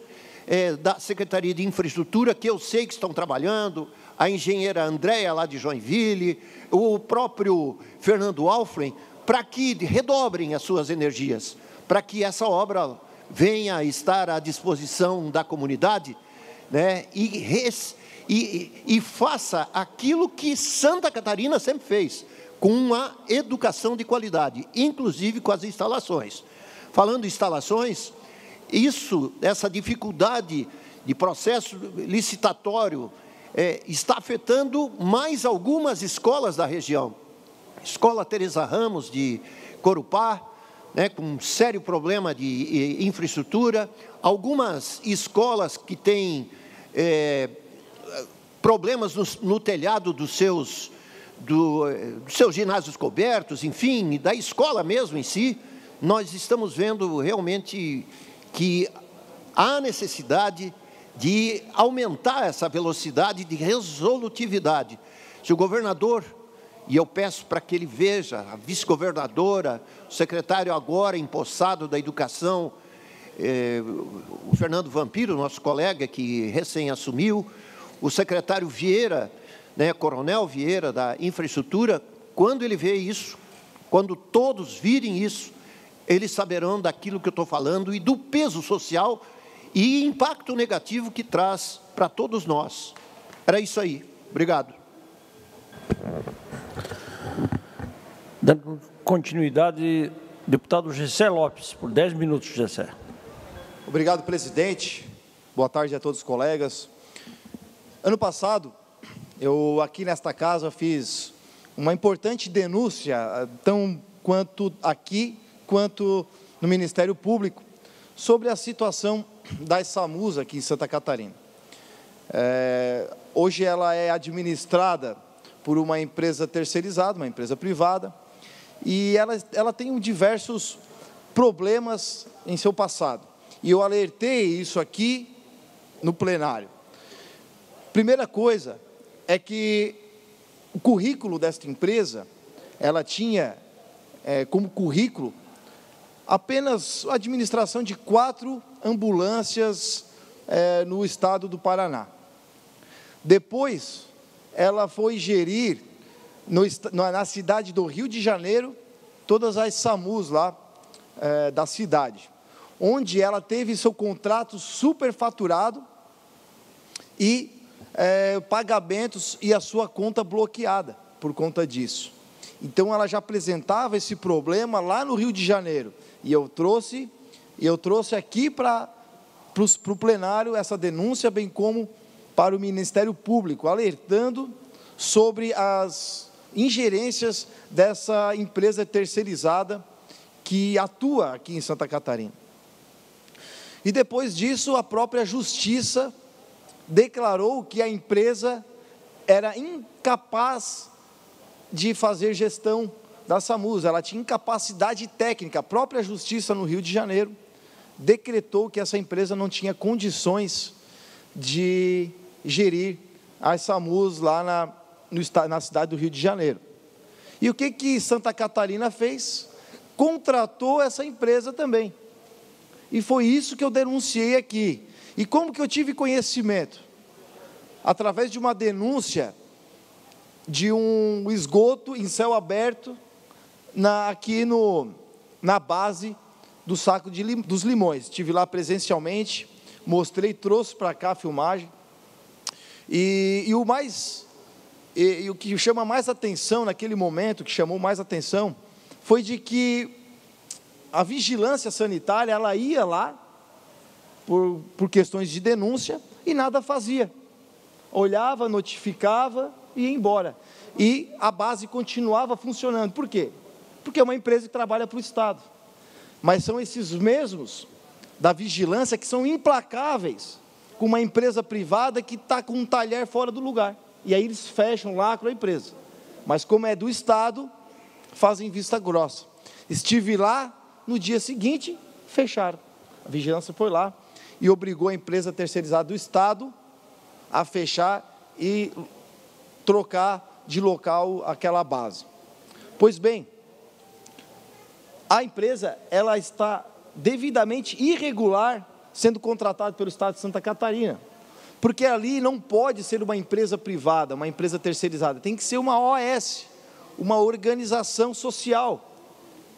é, da Secretaria de Infraestrutura, que eu sei que estão trabalhando, a engenheira Andréia, lá de Joinville, o próprio Fernando Alfren, para que redobrem as suas energias, para que essa obra venha a estar à disposição da comunidade né, e, res, e, e faça aquilo que Santa Catarina sempre fez, com uma educação de qualidade, inclusive com as instalações. Falando em instalações, isso, essa dificuldade de processo licitatório, é, está afetando mais algumas escolas da região. Escola Teresa Ramos de Corupá, né, com um sério problema de infraestrutura, algumas escolas que têm é, problemas no, no, telhado dos seus, do, dos seus ginásios cobertos, enfim, da escola mesmo em si, nós estamos vendo realmente que há necessidade de aumentar essa velocidade de resolutividade. Se o governador e eu peço para que ele veja, a vice-governadora, o secretário agora empossado da Educação, eh, o Fernando Vampiro, nosso colega que recém assumiu, o secretário Vieira, né, Coronel Vieira da Infraestrutura, quando ele vê isso, quando todos virem isso, eles saberão daquilo que eu estou falando e do peso social e impacto negativo que traz para todos nós. Era isso aí. Obrigado. Dando continuidade, deputado Gessé Lopes, por 10 minutos, Gessé. Obrigado, presidente. Boa tarde a todos os colegas. Ano passado, eu aqui nesta casa fiz uma importante denúncia, tão quanto aqui, quanto no Ministério Público, sobre a situação das SAMUs aqui em Santa Catarina. É, hoje ela é administrada por uma empresa terceirizada, uma empresa privada, e ela, ela tem diversos problemas em seu passado. E eu alertei isso aqui no plenário. Primeira coisa é que o currículo desta empresa, ela tinha é, como currículo apenas a administração de quatro ambulâncias é, no estado do Paraná. Depois, ela foi gerir no, na cidade do Rio de Janeiro, todas as SAMUs lá é, da cidade, onde ela teve seu contrato superfaturado e é, pagamentos e a sua conta bloqueada por conta disso. Então ela já apresentava esse problema lá no Rio de Janeiro e eu trouxe eu trouxe aqui para o plenário essa denúncia, bem como para o Ministério Público, alertando sobre as ingerências dessa empresa terceirizada que atua aqui em Santa Catarina. E depois disso, a própria justiça declarou que a empresa era incapaz de fazer gestão da SAMUS, ela tinha incapacidade técnica. A própria justiça no Rio de Janeiro decretou que essa empresa não tinha condições de gerir as SAMUs lá na, no, na cidade do Rio de Janeiro. E o que, que Santa Catarina fez? Contratou essa empresa também. E foi isso que eu denunciei aqui. E como que eu tive conhecimento? Através de uma denúncia de um esgoto em céu aberto na, aqui no, na base do saco de, dos limões. Estive lá presencialmente, mostrei, trouxe para cá a filmagem. E, e o mais e, e o que chama mais atenção naquele momento, que chamou mais atenção, foi de que a vigilância sanitária ela ia lá por, por questões de denúncia e nada fazia. olhava, notificava e ia embora. E a base continuava funcionando. Por quê? Porque é uma empresa que trabalha para o Estado. Mas são esses mesmos da vigilância que são implacáveis com uma empresa privada que está com um talher fora do lugar. E aí eles fecham, lacro a empresa. Mas como é do Estado, fazem vista grossa. Estive lá, no dia seguinte, fecharam. A vigilância foi lá e obrigou a empresa terceirizada do Estado a fechar e trocar de local aquela base. Pois bem, a empresa ela está devidamente irregular sendo contratado pelo Estado de Santa Catarina. Porque ali não pode ser uma empresa privada, uma empresa terceirizada, tem que ser uma OS, uma organização social,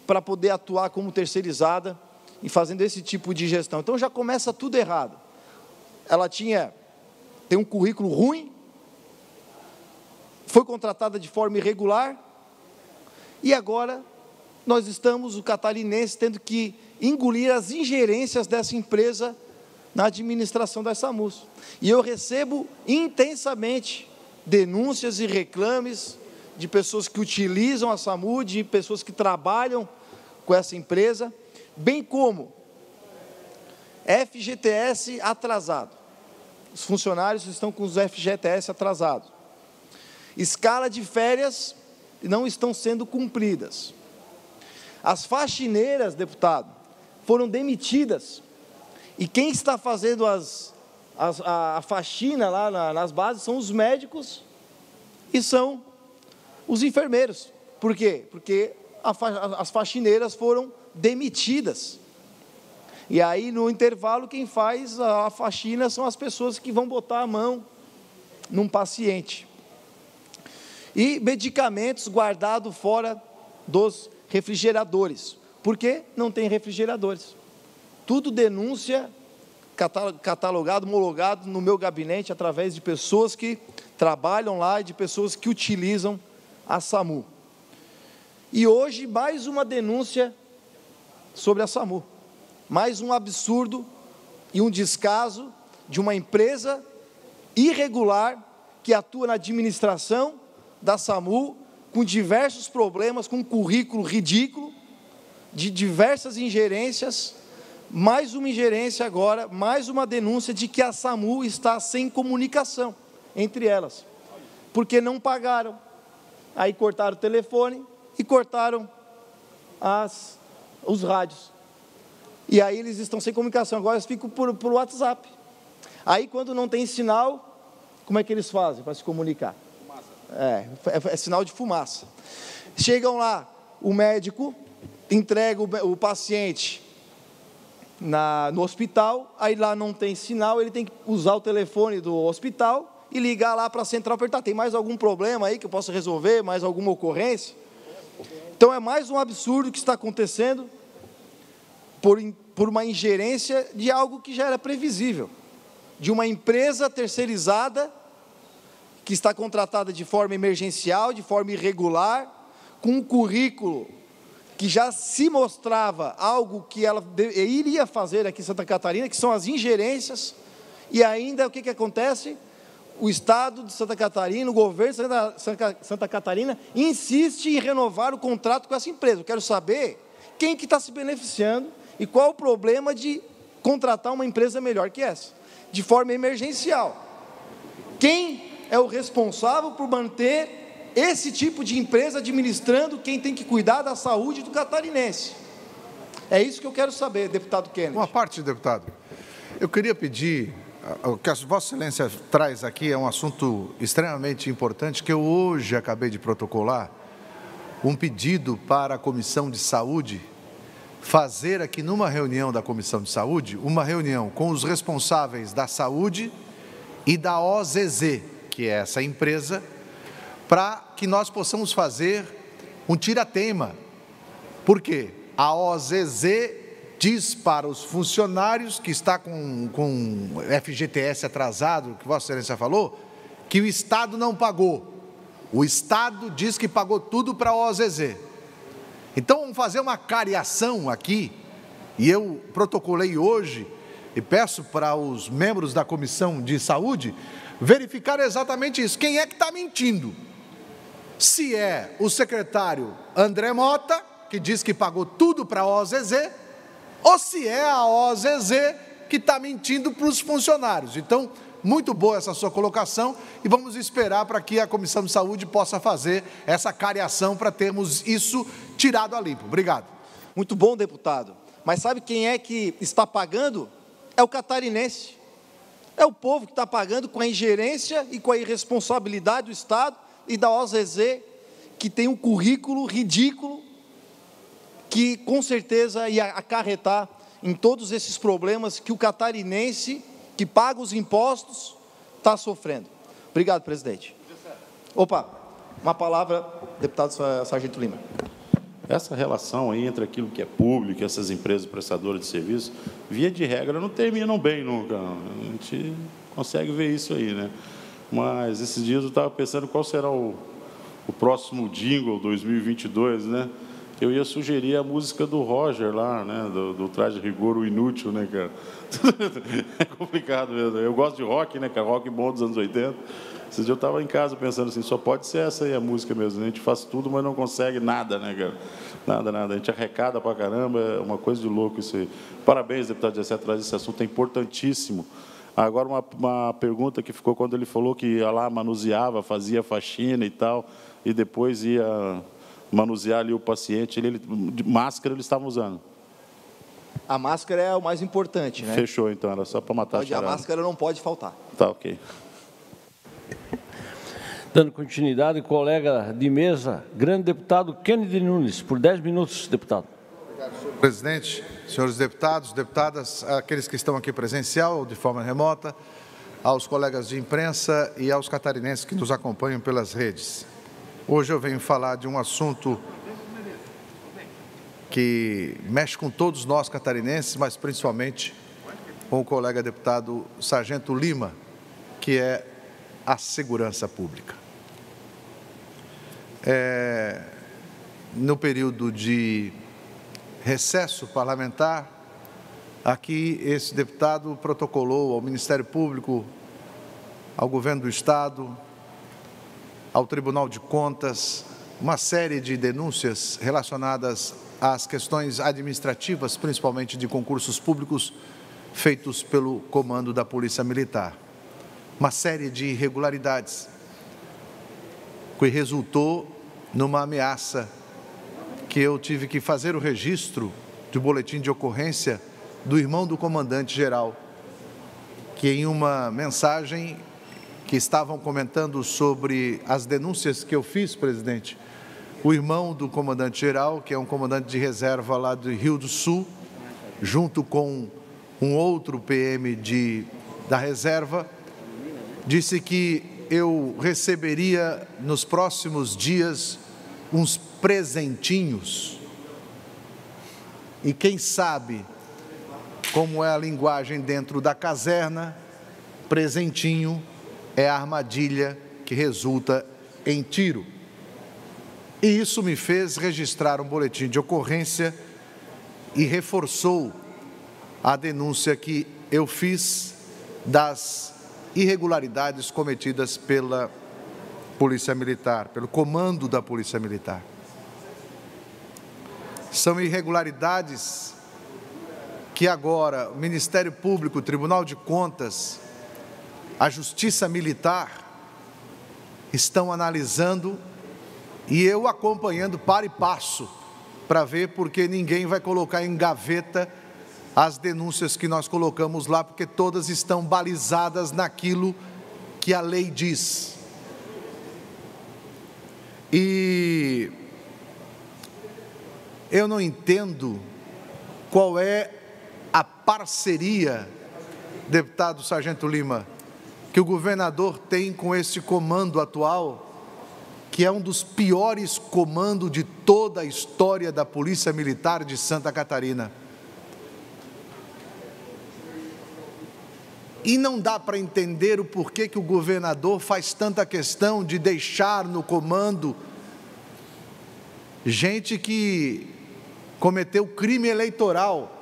para poder atuar como terceirizada e fazendo esse tipo de gestão. Então já começa tudo errado. Ela tinha tem um currículo ruim, foi contratada de forma irregular, e agora nós estamos, o catarinense, tendo que engolir as ingerências dessa empresa na administração da SAMUS. E eu recebo intensamente denúncias e reclames de pessoas que utilizam a SAMU, de pessoas que trabalham com essa empresa, bem como FGTS atrasado. Os funcionários estão com os FGTS atrasados. Escala de férias não estão sendo cumpridas. As faxineiras, deputado, foram demitidas. E quem está fazendo as, as a, a, faxina lá na, nas bases são os médicos e são os enfermeiros. Por quê? Porque a, as faxineiras foram demitidas. E aí, no intervalo, quem faz a faxina são as pessoas que vão botar a mão num paciente. E medicamentos guardados fora dos refrigeradores. Por que não tem refrigeradores? Tudo denúncia catalogado, homologado no meu gabinete através de pessoas que trabalham lá e de pessoas que utilizam a SAMU. E hoje mais uma denúncia sobre a SAMU. Mais um absurdo e um descaso de uma empresa irregular que atua na administração da SAMU com diversos problemas, com um currículo ridículo de diversas ingerências, mais uma ingerência agora, mais uma denúncia de que a SAMU está sem comunicação entre elas, porque não pagaram. Aí cortaram o telefone e cortaram as, os rádios. E aí eles estão sem comunicação, agora eles ficam por, por WhatsApp. Aí quando não tem sinal, como é que eles fazem para se comunicar? É, é, é sinal de fumaça. Chegam lá, o médico entrega o, o paciente na, no hospital, aí lá não tem sinal, ele tem que usar o telefone do hospital e ligar lá para a central perguntar: tem mais algum problema aí que eu possa resolver? Mais alguma ocorrência? Então é mais um absurdo que está acontecendo por, por uma ingerência de algo que já era previsível, de uma empresa terceirizada que está contratada de forma emergencial, de forma irregular, com um currículo que já se mostrava algo que ela iria fazer aqui em Santa Catarina, que são as ingerências, e ainda o que, que acontece? O Estado de Santa Catarina, o governo de Santa, Santa Catarina, insiste em renovar o contrato com essa empresa. Eu quero saber quem que está se beneficiando e qual o problema de contratar uma empresa melhor que essa, de forma emergencial. Quem é o responsável por manter esse tipo de empresa administrando quem tem que cuidar da saúde do catarinense. É isso que eu quero saber, deputado Kennedy. Uma parte, deputado. Eu queria pedir, o que a Vossa Excelência traz aqui é um assunto extremamente importante que eu hoje acabei de protocolar, um pedido para a Comissão de Saúde fazer aqui numa reunião da Comissão de Saúde, uma reunião com os responsáveis da saúde e da OZZ, que é essa empresa para que nós possamos fazer um tira-teima. Por quê? A OZZ diz para os funcionários que está com, com FGTS atrasado, que Vossa Excelência falou, que o Estado não pagou. O Estado diz que pagou tudo para a OZZ. Então vamos fazer uma cariação aqui, e eu protocolei hoje e peço para os membros da comissão de saúde verificar exatamente isso. Quem é que está mentindo? Se é o secretário André Mota, que diz que pagou tudo para a OZZ, ou se é a OZZ que está mentindo para os funcionários. Então, muito boa essa sua colocação e vamos esperar para que a Comissão de Saúde possa fazer essa cariação para termos isso tirado a limpo. Obrigado. Muito bom, deputado. Mas sabe quem é que está pagando? É o catarinense. É o povo que está pagando com a ingerência e com a irresponsabilidade do Estado e da OZZ, que tem um currículo ridículo, que com certeza ia acarretar em todos esses problemas que o catarinense, que paga os impostos, está sofrendo. Obrigado, presidente. Opa, uma palavra, deputado Sargento Lima. Essa relação aí entre aquilo que é público essas empresas prestadoras de serviço, via de regra, não terminam bem nunca. A gente consegue ver isso aí, né? Mas esses dias eu estava pensando qual será o, o próximo jingle 2022, né? Eu ia sugerir a música do Roger lá, né? Do, do Traje Rigor, o Inútil, né, cara? (laughs) é complicado mesmo. Eu gosto de rock, né, cara? Rock bom dos anos 80. Esses dias eu estava em casa pensando assim, só pode ser essa aí a música mesmo. Né? A gente faz tudo, mas não consegue nada, né, cara? Nada, nada. A gente arrecada pra caramba, é uma coisa de louco isso aí. Parabéns, deputado Jessé, traz esse assunto, é importantíssimo. Agora, uma, uma pergunta que ficou quando ele falou que ia lá, manuseava, fazia faxina e tal, e depois ia manusear ali o paciente. Ele, ele, máscara eles estavam usando. A máscara é o mais importante, né? Fechou, então, era só para matar pode, a A máscara não pode faltar. Tá, ok. Dando continuidade, colega de mesa, grande deputado Kennedy Nunes, por 10 minutos, deputado. Obrigado, senhor presidente, senhores deputados, deputadas, aqueles que estão aqui presencial ou de forma remota, aos colegas de imprensa e aos catarinenses que nos acompanham pelas redes. Hoje eu venho falar de um assunto que mexe com todos nós catarinenses, mas principalmente com o colega deputado Sargento Lima, que é a segurança pública. É, no período de recesso parlamentar, aqui esse deputado protocolou ao Ministério Público, ao Governo do Estado, ao Tribunal de Contas, uma série de denúncias relacionadas às questões administrativas, principalmente de concursos públicos feitos pelo comando da Polícia Militar uma série de irregularidades, que resultou numa ameaça que eu tive que fazer o registro de boletim de ocorrência do irmão do comandante-geral, que em uma mensagem que estavam comentando sobre as denúncias que eu fiz, presidente, o irmão do comandante-geral, que é um comandante de reserva lá do Rio do Sul, junto com um outro PM de, da reserva, disse que eu receberia nos próximos dias uns presentinhos. E quem sabe como é a linguagem dentro da caserna, presentinho é a armadilha que resulta em tiro. E isso me fez registrar um boletim de ocorrência e reforçou a denúncia que eu fiz das irregularidades cometidas pela Polícia Militar, pelo comando da Polícia Militar. São irregularidades que agora o Ministério Público, o Tribunal de Contas, a Justiça Militar estão analisando e eu acompanhando para e passo para ver porque ninguém vai colocar em gaveta as denúncias que nós colocamos lá, porque todas estão balizadas naquilo que a lei diz. E eu não entendo qual é a parceria, deputado Sargento Lima, que o governador tem com esse comando atual, que é um dos piores comandos de toda a história da Polícia Militar de Santa Catarina. E não dá para entender o porquê que o governador faz tanta questão de deixar no comando gente que cometeu crime eleitoral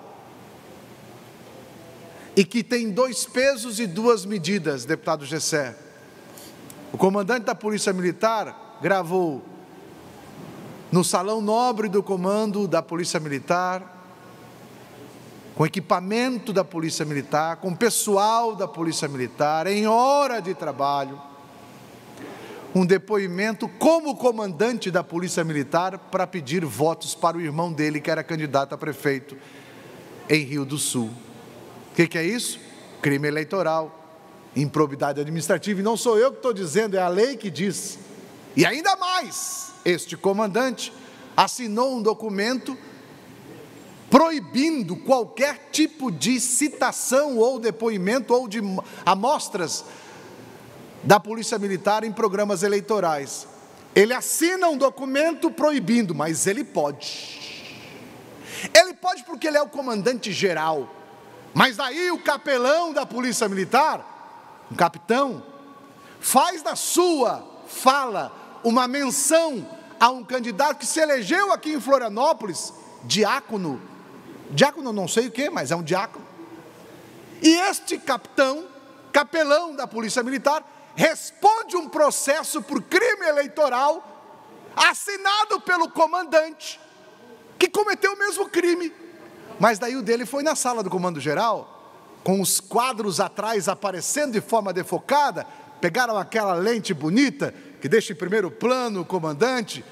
e que tem dois pesos e duas medidas, deputado Gessé. O comandante da Polícia Militar gravou no salão nobre do comando da Polícia Militar, com equipamento da Polícia Militar, com pessoal da Polícia Militar, em hora de trabalho, um depoimento como comandante da Polícia Militar para pedir votos para o irmão dele, que era candidato a prefeito em Rio do Sul. O que, é isso? Crime eleitoral, improbidade administrativa, e não sou eu que estou dizendo, é a lei que diz. E ainda mais, este comandante assinou um documento proibindo qualquer tipo de citação ou depoimento ou de amostras da Polícia Militar em programas eleitorais. Ele assina um documento proibindo, mas ele pode. Ele pode porque ele é o comandante geral. Mas aí o capelão da Polícia Militar, um capitão, faz da sua fala uma menção a um candidato que se elegeu aqui em Florianópolis, diácono. Diácono não sei o que, mas é um diácono. E este capitão, capelão da Polícia Militar, responde um processo por crime eleitoral assinado pelo comandante que cometeu o mesmo crime. Mas daí o dele foi na sala do comando geral, com os quadros atrás aparecendo de forma defocada, pegaram aquela lente bonita que deixa em primeiro plano o comandante,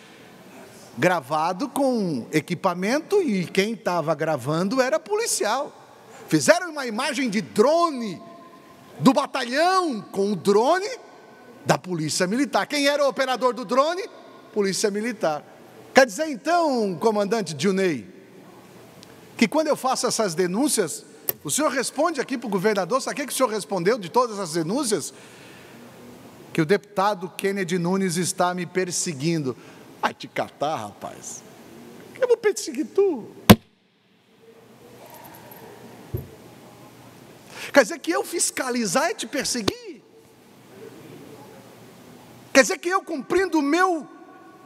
gravado com equipamento e quem estava gravando era policial. Fizeram uma imagem de drone do batalhão com o drone da Polícia Militar. Quem era o operador do drone? Polícia Militar. Quer dizer então, comandante Dionei, que quando eu faço essas denúncias, o senhor responde aqui para o governador, sabe o que o senhor respondeu de todas as denúncias? Que o deputado Kennedy Nunes está me perseguindo. Vai te catar, rapaz. Eu vou perseguir tu. Quer dizer que eu fiscalizar é te perseguir? Quer dizer que eu cumprindo o meu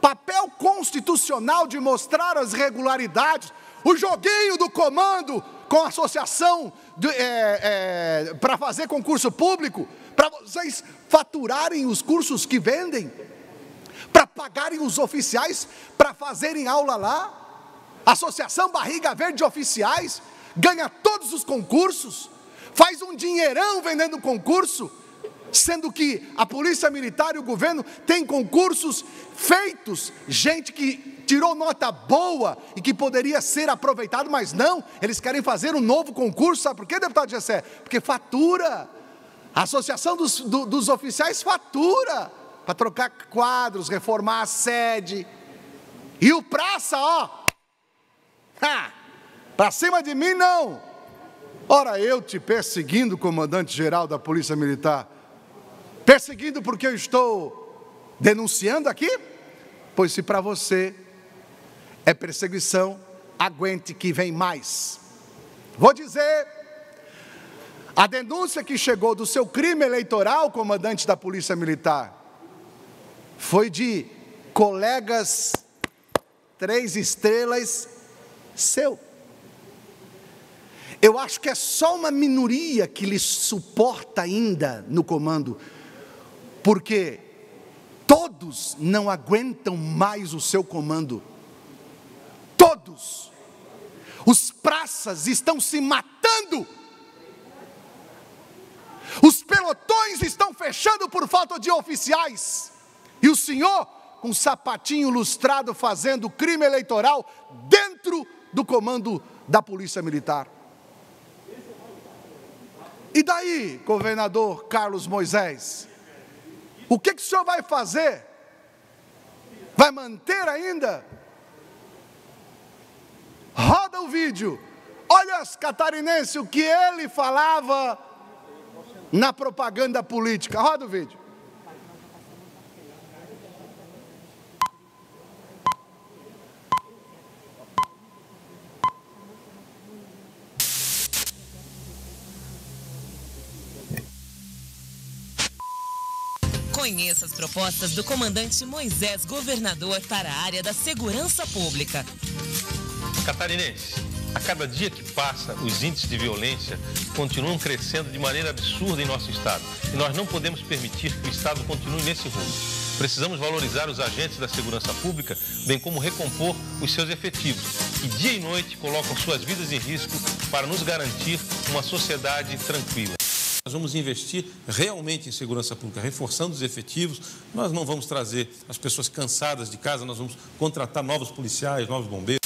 papel constitucional de mostrar as irregularidades, o joguinho do comando com a associação é, é, para fazer concurso público, para vocês faturarem os cursos que vendem, para pagarem os oficiais para fazerem aula lá. Associação Barriga Verde Oficiais ganha todos os concursos, faz um dinheirão vendendo concurso, sendo que a Polícia Militar e o governo têm concursos feitos, gente que tirou nota boa e que poderia ser aproveitado, mas não, eles querem fazer um novo concurso, sabe por quê, deputado Gessé? Porque fatura, a Associação dos, do, dos Oficiais fatura, para trocar quadros, reformar a sede, e o praça, ó, para cima de mim não, ora eu te perseguindo, comandante-geral da Polícia Militar, Perseguindo porque eu estou denunciando aqui? Pois se para você é perseguição, aguente que vem mais. Vou dizer, a denúncia que chegou do seu crime eleitoral, comandante da Polícia Militar, foi de colegas três estrelas seu. Eu acho que é só uma minoria que lhe suporta ainda no comando porque todos não aguentam mais o seu comando. Todos. Os praças estão se matando. Os pelotões estão fechando por falta de oficiais. E o senhor, com sapatinho lustrado, fazendo crime eleitoral dentro do comando da Polícia Militar. E daí, governador Carlos Moisés? O que, que o senhor vai fazer? Vai manter ainda? Roda o vídeo. Olha as catarinenses, o que ele falava na propaganda política. Roda o vídeo. Conheça as propostas do comandante Moisés Governador para a área da segurança pública. Catarinense, A cada dia que passa, os índices de violência continuam crescendo de maneira absurda em nosso Estado. E nós não podemos permitir que o Estado continue nesse rumo. Precisamos valorizar os agentes da segurança pública, bem como recompor os seus efetivos, que dia e noite colocam suas vidas em risco para nos garantir uma sociedade tranquila. Nós vamos investir realmente em segurança pública, reforçando os efetivos. Nós não vamos trazer as pessoas cansadas de casa, nós vamos contratar novos policiais, novos bombeiros.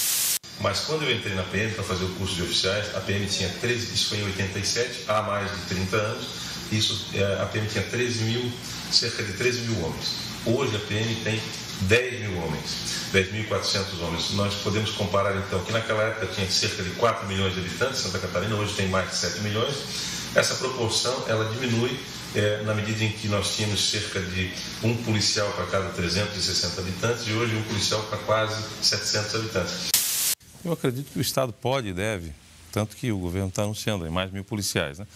Mas quando eu entrei na PM para fazer o curso de oficiais, a PM tinha 13, isso foi em 87, há mais de 30 anos, isso, é, a PM tinha 13 mil, cerca de 13 mil homens. Hoje a PM tem 10 mil homens, 10.400 homens. Nós podemos comparar então que naquela época tinha cerca de 4 milhões de habitantes, Santa Catarina hoje tem mais de 7 milhões. Essa proporção ela diminui é, na medida em que nós tínhamos cerca de um policial para cada 360 habitantes e hoje um policial para quase 700 habitantes. Eu acredito que o Estado pode e deve, tanto que o governo está anunciando aí, mais mil policiais. Né?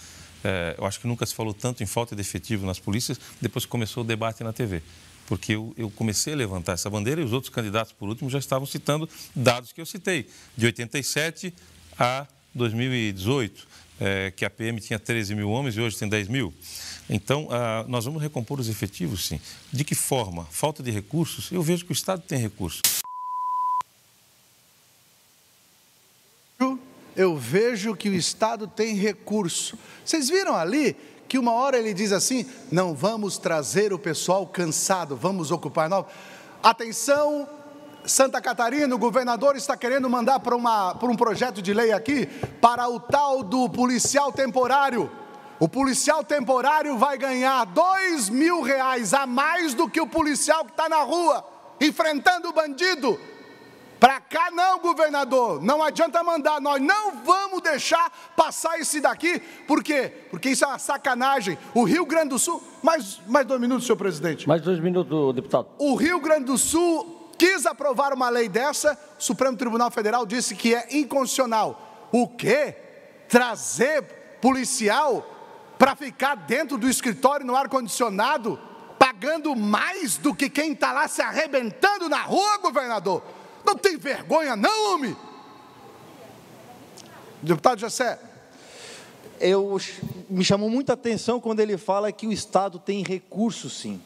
É, eu acho que nunca se falou tanto em falta de efetivo nas polícias depois que começou o debate na TV. Porque eu, eu, comecei a levantar essa bandeira e os outros candidatos, por último, já estavam citando dados que eu citei, de 87 a 2018, é, que a PM tinha 13 mil homens e hoje tem 10 mil. Então, ah, nós vamos recompor os efetivos, sim. De que forma? Falta de recursos? Eu vejo que o Estado tem recursos. eu vejo que o Estado tem recurso. Vocês viram ali que uma hora ele diz assim: não vamos trazer o pessoal cansado, vamos ocupar novo. Atenção, Santa Catarina, o governador está querendo mandar para, uma, para um projeto de lei aqui para o tal do policial temporário. O policial temporário vai ganhar dois mil reais a mais do que o policial que está na rua, enfrentando o bandido. Para cá não, governador, não adianta mandar, nós não vamos deixar passar esse daqui, por quê? Porque isso é uma sacanagem. O Rio Grande do Sul, mais, mais dois minutos, senhor presidente. Mais dois minutos, deputado. O Rio Grande do Sul quis aprovar uma lei dessa, o Supremo Tribunal Federal disse que é inconstitucional. O quê? Trazer policial para ficar dentro do escritório no ar-condicionado, pagando mais do que quem está lá se arrebentando na rua, governador? Não tem vergonha, não, homem? Deputado Jessé. Eu, me chamou muita atenção quando ele fala que o Estado tem recurso, sim.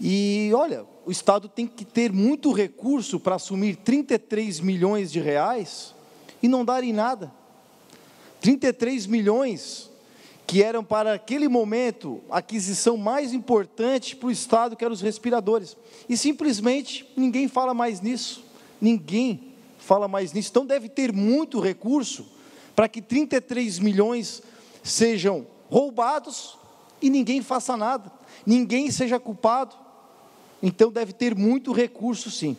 E olha, o Estado tem que ter muito recurso para assumir 33 milhões de reais e não dar em nada. 33 milhões que eram para aquele momento a aquisição mais importante para o Estado, que eram os respiradores. E simplesmente ninguém fala mais nisso. Ninguém fala mais nisso. Então deve ter muito recurso para que 33 milhões sejam roubados e ninguém faça nada, ninguém seja culpado. Então deve ter muito recurso, sim.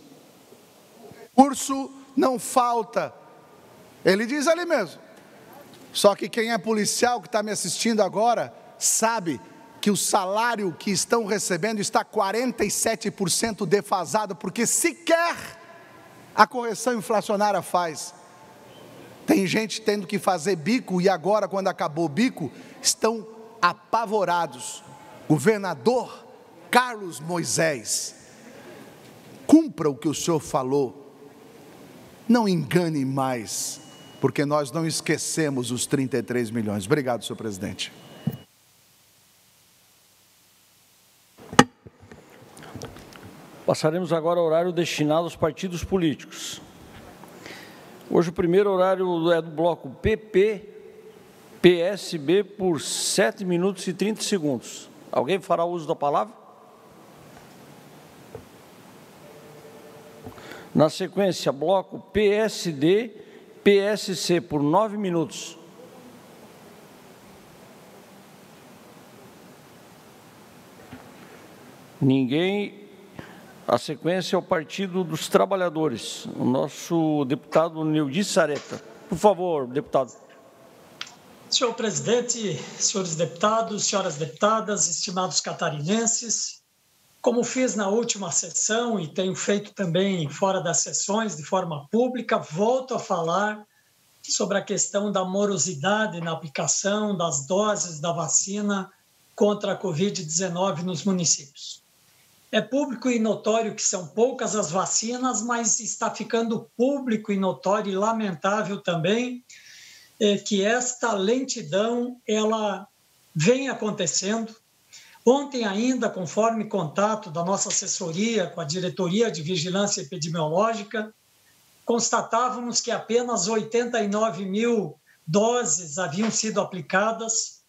Recurso não falta. Ele diz ali mesmo. Só que quem é policial que está me assistindo agora sabe que o salário que estão recebendo está 47% defasado, porque sequer a correção inflacionária faz. Tem gente tendo que fazer bico e agora, quando acabou o bico, estão apavorados. Governador Carlos Moisés, cumpra o que o senhor falou, não engane mais, porque nós não esquecemos os 33 milhões. Obrigado, senhor presidente. Passaremos agora ao horário destinado aos partidos políticos. Hoje o primeiro horário é do bloco PP, PSB por 7 minutos e 30 segundos. Alguém fará uso da palavra? Na sequência, bloco PSD, PSC por 9 minutos. Ninguém a sequência é o Partido dos Trabalhadores, o nosso deputado Neudi Sareta. Por favor, deputado. Senhor presidente, senhores deputados, senhoras deputadas, estimados catarinenses, como fiz na última sessão e tenho feito também fora das sessões de forma pública, volto a falar sobre a questão da morosidade na aplicação das doses da vacina contra a Covid-19 nos municípios. É público e notório que são poucas as vacinas, mas está ficando público e notório e lamentável também é, que esta lentidão ela vem acontecendo. Ontem ainda, conforme contato da nossa assessoria com a Diretoria de Vigilância Epidemiológica, constatávamos que apenas 89 mil doses haviam sido aplicadas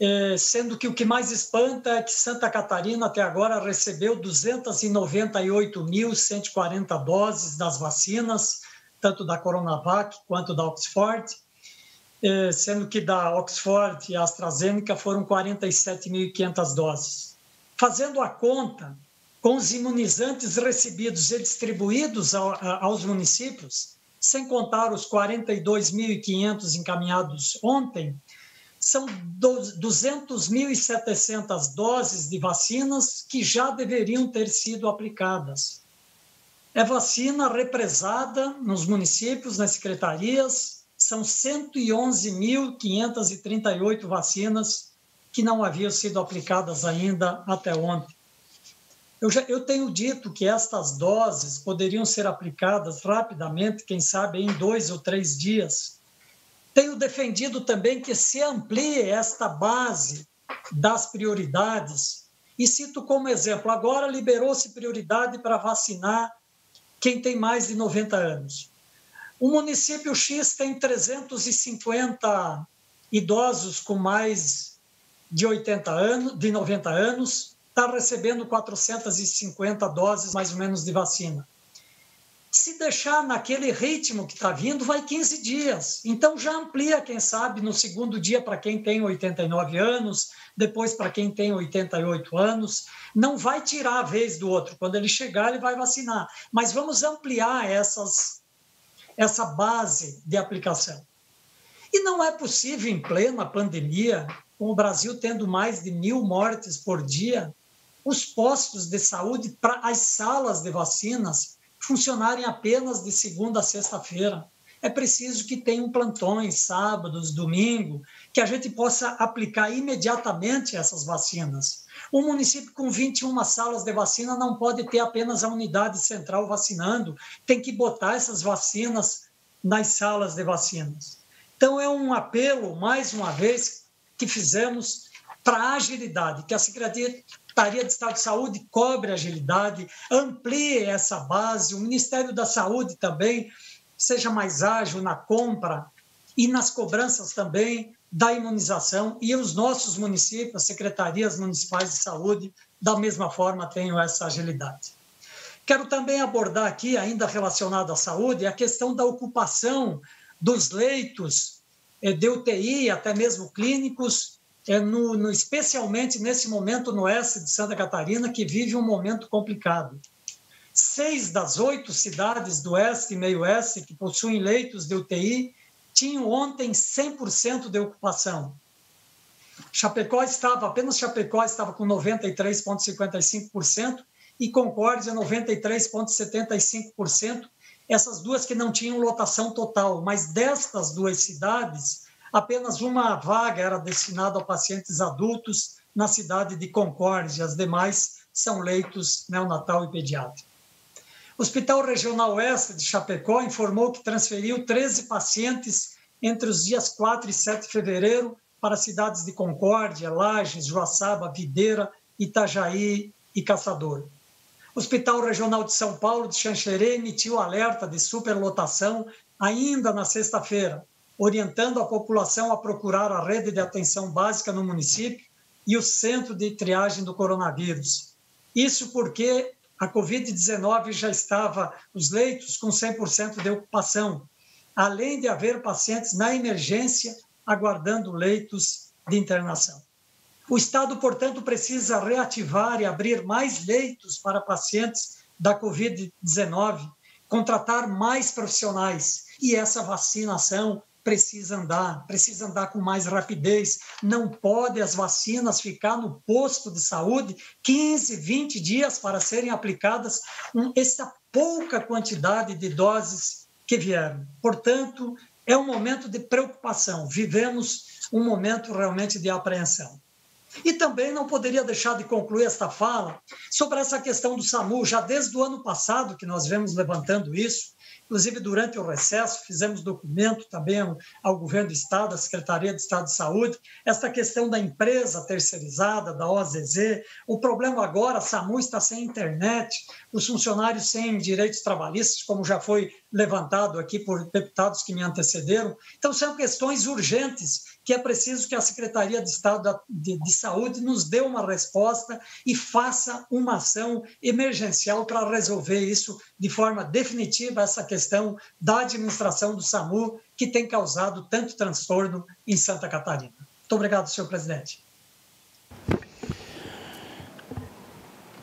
é, sendo que o que mais espanta é que Santa Catarina até agora recebeu 298.140 doses das vacinas, tanto da Coronavac quanto da Oxford, sendo que da Oxford e AstraZeneca foram 47.500 doses. Fazendo a conta com os imunizantes recebidos e distribuídos aos municípios, sem contar os 42.500 encaminhados ontem, são 200.700 doses de vacinas que já deveriam ter sido aplicadas. É vacina represada nos municípios, nas secretarias, são 111.538 vacinas que não haviam sido aplicadas ainda até ontem. Eu, já, eu tenho dito que estas doses poderiam ser aplicadas rapidamente, quem sabe em dois ou três dias, tenho defendido também que se amplie esta base das prioridades. E cito como exemplo: agora liberou-se prioridade para vacinar quem tem mais de 90 anos. O município X tem 350 idosos com mais de 80 anos, de 90 anos, está recebendo 450 doses mais ou menos de vacina. Se deixar naquele ritmo que está vindo, vai 15 dias. Então já amplia, quem sabe, no segundo dia para quem tem 89 anos, depois para quem tem 88 anos. Não vai tirar a vez do outro. Quando ele chegar, ele vai vacinar. Mas vamos ampliar essas, essa base de aplicação. E não é possível, em plena pandemia, com o Brasil tendo mais de mil mortes por dia, os postos de saúde, para as salas de vacinas, funcionarem apenas de segunda a sexta-feira. É preciso que tenham plantões, sábados, domingo, que a gente possa aplicar imediatamente essas vacinas. Um município com 21 salas de vacina não pode ter apenas a unidade central vacinando, tem que botar essas vacinas nas salas de vacinas. Então, é um apelo, mais uma vez, que fizemos para agilidade, que a Secretaria Secretaria de Estado de Saúde cobre agilidade, amplie essa base, o Ministério da Saúde também seja mais ágil na compra e nas cobranças também da imunização e os nossos municípios, secretarias municipais de saúde, da mesma forma tenham essa agilidade. Quero também abordar aqui, ainda relacionado à saúde, a questão da ocupação dos leitos eh, de UTI, até mesmo clínicos, é no, no, especialmente nesse momento no oeste de Santa Catarina, que vive um momento complicado. Seis das oito cidades do oeste e meio-oeste que possuem leitos de UTI tinham ontem 100% de ocupação. Chapecó estava, apenas Chapecó estava com 93,55% e Concórdia 93,75%, essas duas que não tinham lotação total, mas destas duas cidades, apenas uma vaga era destinada a pacientes adultos na cidade de Concórdia, as demais são leitos neonatal e pediátrico. O Hospital Regional Oeste de Chapecó informou que transferiu 13 pacientes entre os dias 4 e 7 de fevereiro para as cidades de Concórdia, Lages, Joaçaba, Videira, Itajaí e Caçador. O Hospital Regional de São Paulo de Xanxerê emitiu alerta de superlotação ainda na sexta-feira, orientando a população a procurar a rede de atenção básica no município e o centro de triagem do coronavírus. Isso porque a Covid-19 já estava, os leitos com 100% de ocupação, além de haver pacientes na emergência aguardando leitos de internação. O Estado, portanto, precisa reativar e abrir mais leitos para pacientes da Covid-19, contratar mais profissionais e essa vacinação precisa andar, precisa andar com mais rapidez. Não pode as vacinas ficar no posto de saúde 15, 20 dias para serem aplicadas um, essa pouca quantidade de doses que vieram. Portanto, é um momento de preocupação. Vivemos um momento realmente de apreensão. E também não poderia deixar de concluir esta fala sobre essa questão do SAMU, já desde o ano passado que nós vemos levantando isso, Inclusive, durante o recesso, fizemos documento também ao governo do Estado, à Secretaria de Estado de Saúde, esta questão da empresa terceirizada, da OZZ. O problema agora, a SAMU está sem internet, os funcionários sem direitos trabalhistas, como já foi levantado aqui por deputados que me antecederam. Então, são questões urgentes que é preciso que a Secretaria de Estado de, de Saúde nos dê uma resposta e faça uma ação emergencial para resolver isso de forma definitiva, essa questão da administração do SAMU, que tem causado tanto transtorno em Santa Catarina. Muito obrigado, senhor presidente.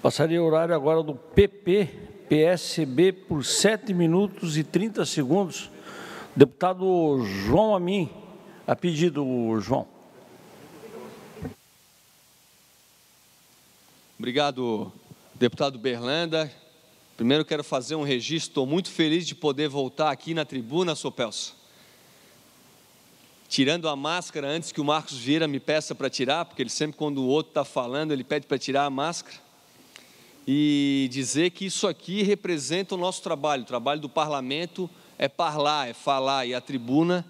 Passaria o horário agora do PP, PSB, por 7 minutos e 30 segundos. Deputado João Amin. A pedido, João. Obrigado, deputado Berlanda. Primeiro quero fazer um registro, estou muito feliz de poder voltar aqui na tribuna, Sopelso. Tirando a máscara antes que o Marcos Vieira me peça para tirar, porque ele sempre, quando o outro está falando, ele pede para tirar a máscara. E dizer que isso aqui representa o nosso trabalho. O trabalho do parlamento é parlar, é falar, e a tribuna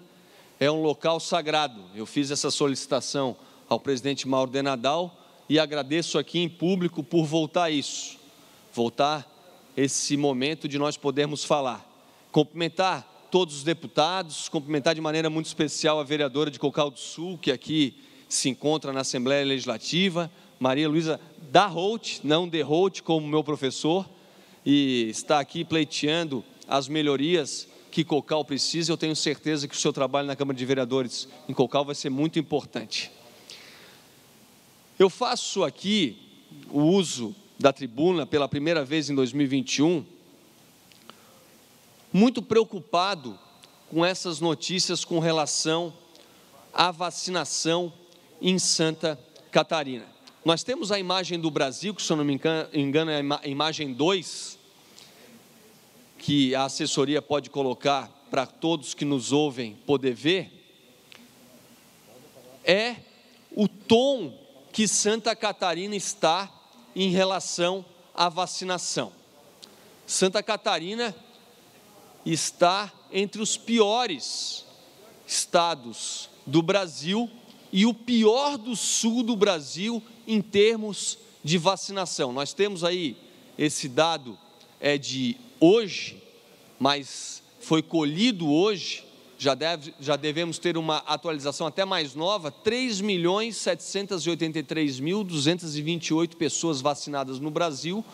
é um local sagrado. Eu fiz essa solicitação ao presidente Mauro de Nadal e agradeço aqui em público por voltar isso, voltar esse momento de nós podermos falar. Cumprimentar todos os deputados, cumprimentar de maneira muito especial a vereadora de Cocal do Sul, que aqui se encontra na Assembleia Legislativa, Maria Luísa Darrout, não Derrout, como meu professor, e está aqui pleiteando as melhorias que Cocal precisa, eu tenho certeza que o seu trabalho na Câmara de Vereadores em Cocal vai ser muito importante. Eu faço aqui o uso da tribuna pela primeira vez em 2021, muito preocupado com essas notícias com relação à vacinação em Santa Catarina. Nós temos a imagem do Brasil, que se eu não me engano é a imagem 2, que a assessoria pode colocar para todos que nos ouvem poder ver, é o tom que Santa Catarina está em relação à vacinação. Santa Catarina está entre os piores estados do Brasil e o pior do sul do Brasil em termos de vacinação. Nós temos aí esse dado é de hoje, mas foi colhido hoje, já, deve, já devemos ter uma atualização até mais nova, 3 milhões 783 mil 228 pessoas vacinadas no Brasil,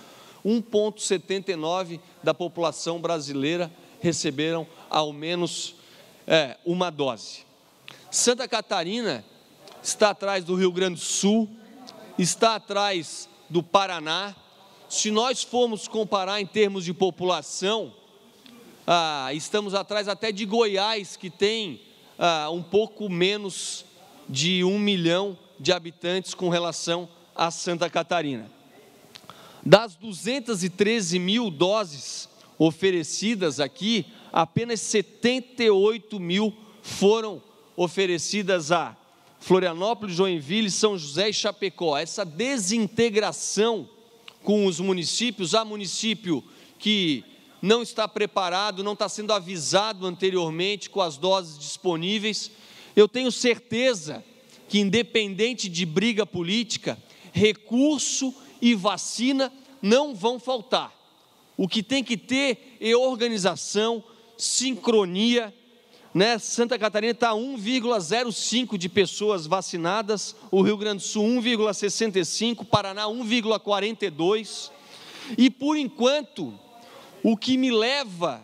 1,79 da população brasileira receberam ao menos é, uma dose. Santa Catarina está atrás do Rio Grande do Sul, está atrás do Paraná, se nós formos comparar em termos de população, ah, estamos atrás até de Goiás, que tem ah, um pouco menos de um milhão de habitantes com relação a Santa Catarina. Das 213 mil doses oferecidas aqui, apenas 78 mil foram oferecidas a Florianópolis, Joinville, São José e Chapecó. Essa desintegração com os municípios, há município que não está preparado, não está sendo avisado anteriormente com as doses disponíveis. Eu tenho certeza que, independente de briga política, recurso e vacina não vão faltar. O que tem que ter é organização, sincronia né? Santa Catarina está 1,05 de pessoas vacinadas, o Rio Grande do Sul 1,65, Paraná 1,42. E por enquanto, o que me leva,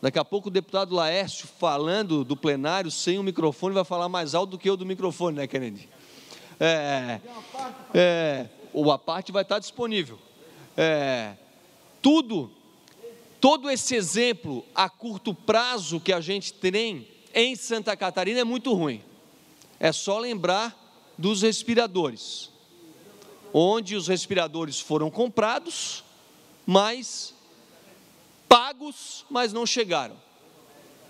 daqui a pouco o deputado Laércio falando do plenário sem o microfone vai falar mais alto do que eu do microfone, né, Kennedy? É, é, o a parte vai estar disponível. É, tudo Todo esse exemplo a curto prazo que a gente tem em Santa Catarina é muito ruim. É só lembrar dos respiradores, onde os respiradores foram comprados, mas pagos, mas não chegaram.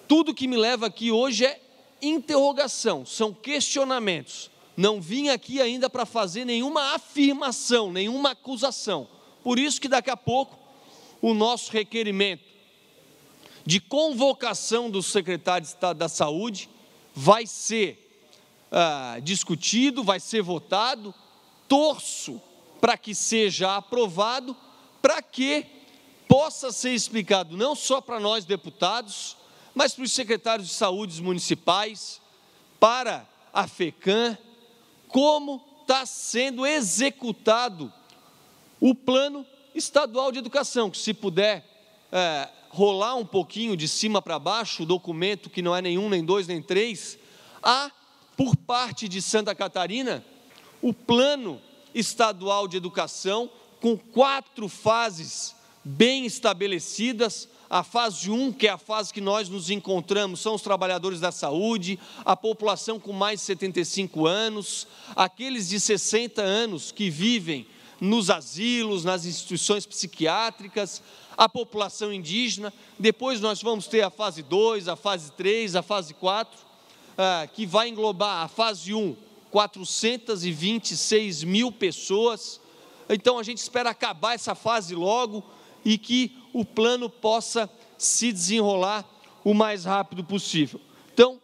Tudo que me leva aqui hoje é interrogação, são questionamentos. não vim aqui ainda para fazer nenhuma afirmação, nenhuma acusação. Por isso que daqui a pouco o nosso requerimento de convocação do secretário de Estado da Saúde vai ser ah, discutido, vai ser votado. Torço para que seja aprovado, para que possa ser explicado não só para nós deputados, mas para os secretários de saúde municipais, para a FECAM, como está sendo executado o plano estadual de educação, que se puder é, rolar um pouquinho de cima para baixo, o documento que não é nenhum, nem dois, nem três, há, por parte de Santa Catarina, o plano estadual de educação, com quatro fases bem estabelecidas. A fase 1, que é a fase que nós nos encontramos, são os trabalhadores da saúde, a população com mais de 75 anos, aqueles de 60 anos que vivem nos asilos, nas instituições psiquiátricas, a população indígena. Depois nós vamos ter a fase 2, a fase 3, a fase 4, ah, que vai englobar a fase 1, 426 mil pessoas. Então a gente espera acabar essa fase logo e que o plano possa se desenrolar o mais rápido possível. Então,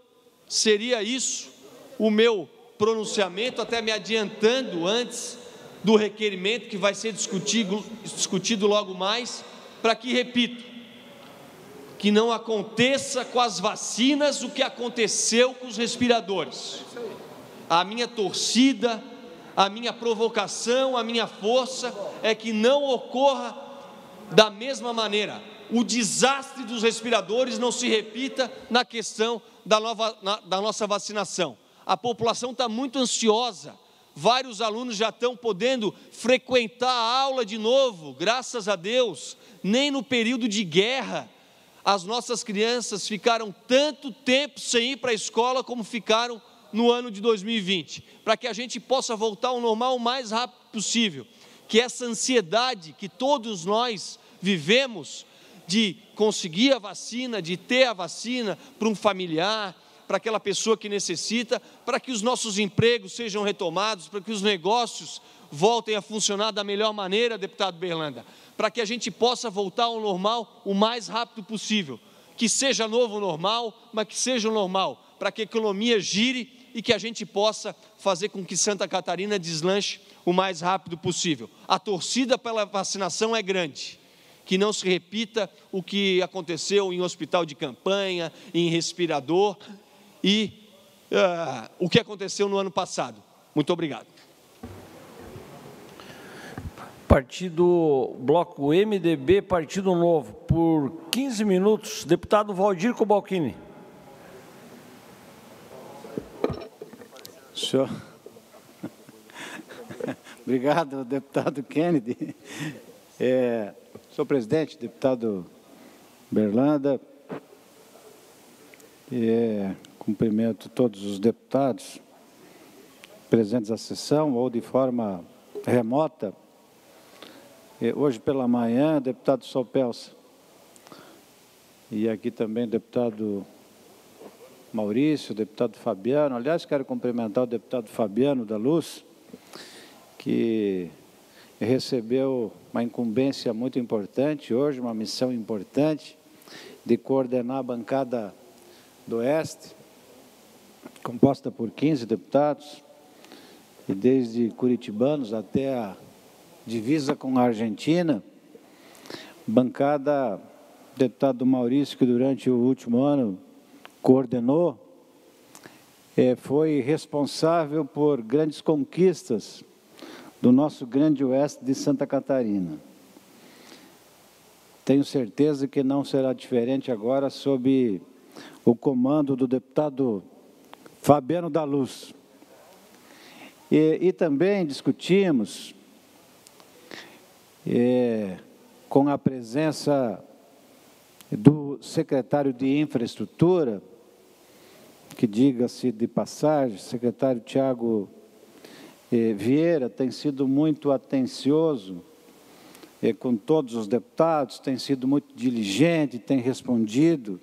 seria isso o meu pronunciamento, até me adiantando antes do requerimento que vai ser discutido, discutido logo mais, para que, repito, que não aconteça com as vacinas o que aconteceu com os respiradores. A minha torcida, a minha provocação, a minha força é que não ocorra da mesma maneira, o desastre dos respiradores não se repita na questão da, nova, na, da nossa vacinação. A população está muito ansiosa, vários alunos já estão podendo frequentar a aula de novo, graças a Deus. Nem no período de guerra as nossas crianças ficaram tanto tempo sem ir para a escola como ficaram no ano de 2020, para que a gente possa voltar ao normal o mais rápido possível que essa ansiedade que todos nós vivemos de conseguir a vacina, de ter a vacina para um familiar, para aquela pessoa que necessita, para que os nossos empregos sejam retomados, para que os negócios voltem a funcionar da melhor maneira, deputado Berlanda, para que a gente possa voltar ao normal o mais rápido possível. Que seja novo normal, mas que seja o normal, para que a economia gire e que a gente possa fazer com que Santa Catarina deslanche o mais rápido possível. A torcida pela vacinação é grande. Que não se repita o que aconteceu em hospital de campanha, em respirador e uh, o que aconteceu no ano passado. Muito obrigado. Partido Bloco MDB, Partido Novo, por 15 minutos, deputado Valdir Cobalcini. Senhor. (laughs) Obrigado, deputado Kennedy. É, senhor presidente, deputado Berlanda, é, cumprimento todos os deputados presentes à sessão ou de forma remota. Hoje pela manhã, deputado Solpelsa, e aqui também deputado Maurício, deputado Fabiano. Aliás, quero cumprimentar o deputado Fabiano da Luz, que recebeu uma incumbência muito importante hoje, uma missão importante de coordenar a bancada do Oeste, composta por 15 deputados, e desde curitibanos até a divisa com a Argentina, bancada deputado Maurício, que durante o último ano coordenou, é, foi responsável por grandes conquistas do nosso grande oeste de Santa Catarina. Tenho certeza que não será diferente agora sob o comando do deputado Fabiano da Luz. E, e também discutimos é, com a presença do secretário de Infraestrutura, que diga-se de passagem, secretário Tiago eh, Vieira tem sido muito atencioso eh, com todos os deputados, tem sido muito diligente, tem respondido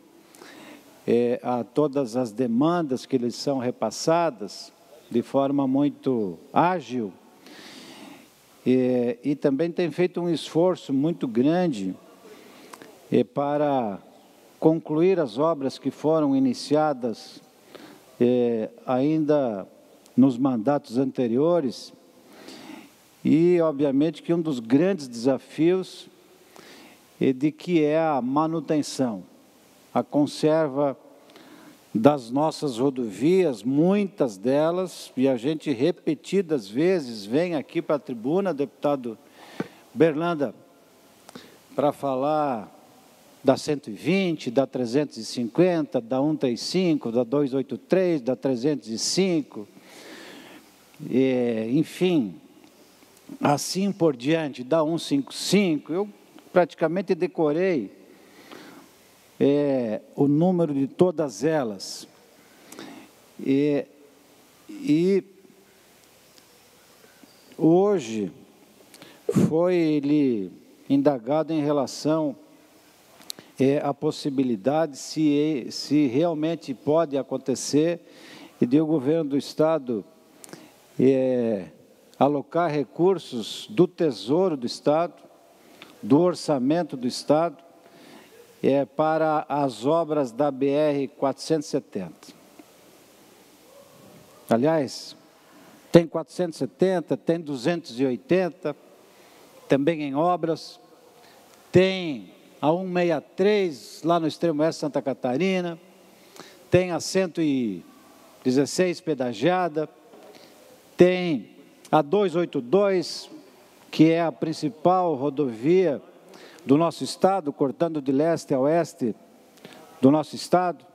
eh, a todas as demandas que lhes são repassadas de forma muito ágil e, e também tem feito um esforço muito grande e, para concluir as obras que foram iniciadas eh, ainda nos mandatos anteriores. E, obviamente, que um dos grandes desafios é de que é a manutenção, a conserva das nossas rodovias, muitas delas, e a gente repetidas vezes vem aqui para a tribuna, deputado Berlanda, para falar da 120, da 350, da 135, da 283, da 305, e, enfim, assim por diante, da 155. Eu praticamente decorei é, o número de todas elas. E, e hoje foi ele indagado em relação é, a possibilidade, se, se realmente pode acontecer, e de o governo do Estado é, alocar recursos do Tesouro do Estado, do orçamento do Estado, é, para as obras da BR 470. Aliás, tem 470, tem 280, também em obras, tem a 163 lá no extremo oeste de Santa Catarina, tem a 116 pedagiada, tem a 282, que é a principal rodovia do nosso estado, cortando de leste a oeste do nosso estado.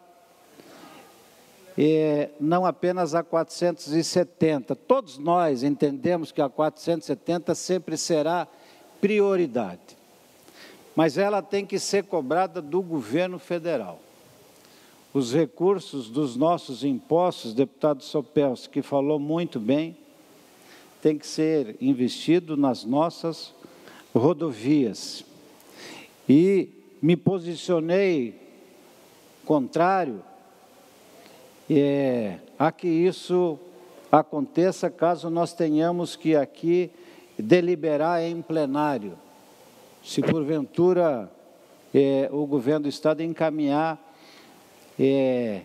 E não apenas a 470. Todos nós entendemos que a 470 sempre será prioridade mas ela tem que ser cobrada do governo federal. Os recursos dos nossos impostos, deputado Sopels, que falou muito bem, tem que ser investido nas nossas rodovias. E me posicionei contrário é, a que isso aconteça caso nós tenhamos que aqui deliberar em plenário se porventura é, o governo do Estado encaminhar é,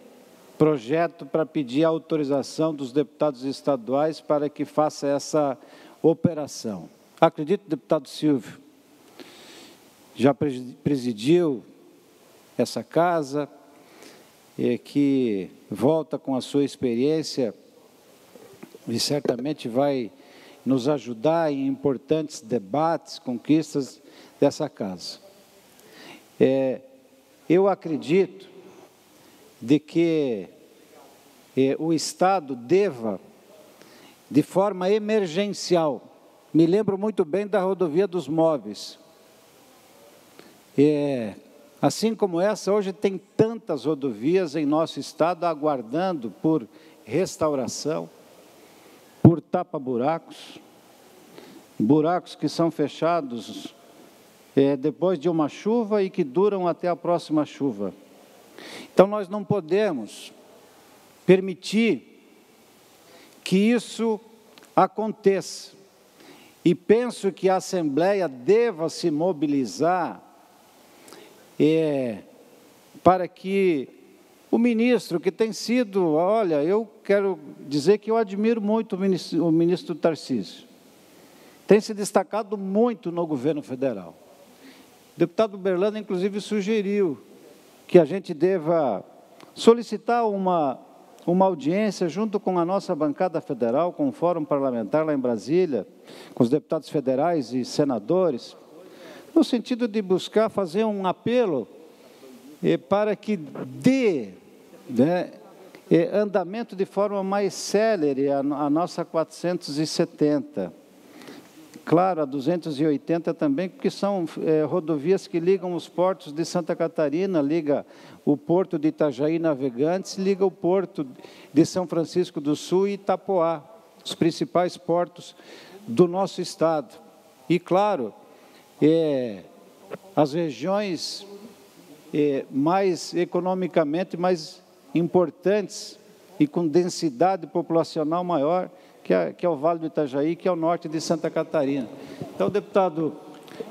projeto para pedir autorização dos deputados estaduais para que faça essa operação. Acredito, deputado Silvio, já presidiu essa casa, é, que volta com a sua experiência e certamente vai nos ajudar em importantes debates, conquistas dessa casa. É, eu acredito de que é, o Estado deva, de forma emergencial, me lembro muito bem da rodovia dos móveis. É, assim como essa, hoje tem tantas rodovias em nosso estado aguardando por restauração, por tapa-buracos, buracos que são fechados é, depois de uma chuva e que duram até a próxima chuva. Então nós não podemos permitir que isso aconteça. E penso que a Assembleia deva se mobilizar é, para que o ministro, que tem sido, olha, eu quero dizer que eu admiro muito o ministro, o ministro Tarcísio, tem se destacado muito no governo federal. O deputado Berlano, inclusive, sugeriu que a gente deva solicitar uma, uma audiência junto com a nossa bancada federal, com o Fórum Parlamentar lá em Brasília, com os deputados federais e senadores, no sentido de buscar fazer um apelo eh, para que dê né, eh, andamento de forma mais célere a, nossa 470 claro, a 280 também, porque são é, rodovias que ligam os portos de Santa Catarina, liga o porto de Itajaí Navegantes, liga o porto de São Francisco do Sul e Itapoá, os principais portos do nosso estado. E, claro, é, as regiões é, mais economicamente mais importantes e com densidade populacional maior, que é, que é o Vale do Itajaí, que é o norte de Santa Catarina. Então, deputado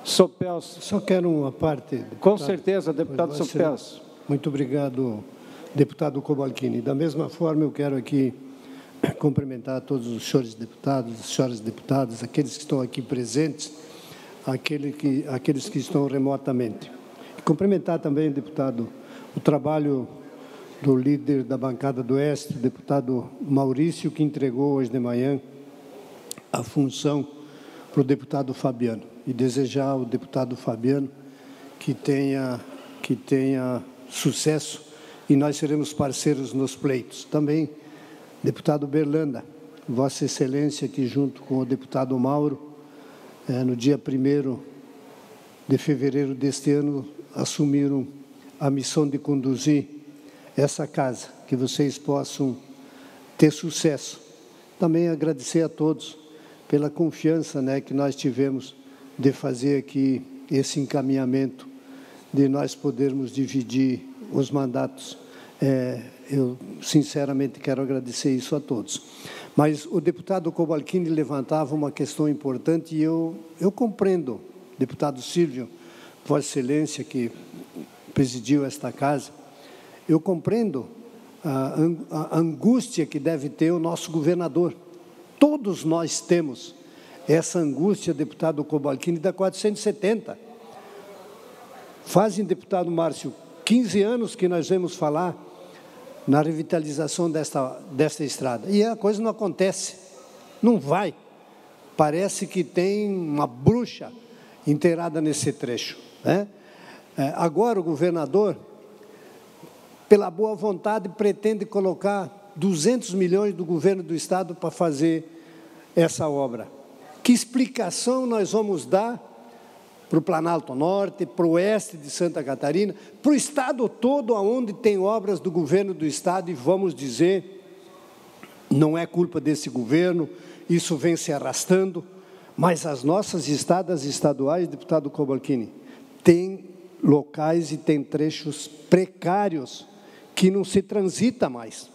Sopelso... Só quero uma parte. Deputado. Com certeza, deputado Sopelso. Muito obrigado, deputado Cobalcini. Da mesma forma, eu quero aqui cumprimentar todos os senhores deputados, as senhoras deputadas, aqueles que estão aqui presentes, aquele que, aqueles que estão remotamente. Cumprimentar também, deputado, o trabalho do líder da bancada do Oeste, deputado Maurício, que entregou hoje de manhã a função para o deputado Fabiano. E desejar ao deputado Fabiano que tenha, que tenha sucesso e nós seremos parceiros nos pleitos. Também, deputado Berlanda, Vossa Excelência, que junto com o deputado Mauro, é, no dia 1 de fevereiro deste ano, assumiram a missão de conduzir essa casa, que vocês possam ter sucesso. Também agradecer a todos pela confiança né, que nós tivemos de fazer aqui esse encaminhamento, de nós podermos dividir os mandatos. É, eu, sinceramente, quero agradecer isso a todos. Mas o deputado Cobalcini levantava uma questão importante e eu, eu compreendo, deputado Silvio, Vossa Excelência, que presidiu esta casa, eu compreendo a, a angústia que deve ter o nosso governador. Todos nós temos essa angústia, deputado Cobalcini, da 470. Fazem, deputado Márcio, 15 anos que nós vemos falar na revitalização desta, desta estrada. E a coisa não acontece, não vai. Parece que tem uma bruxa inteirada nesse trecho. Né? É, agora o governador pela boa vontade, pretende colocar 200 milhões do governo do Estado para fazer essa obra. Que explicação nós vamos dar para o Planalto Norte, para o oeste de Santa Catarina, para o Estado todo, onde tem obras do governo do Estado, e vamos dizer, não é culpa desse governo, isso vem se arrastando, mas as nossas estradas estaduais, deputado Cobalcini, têm locais e têm trechos precários que não se transita mais.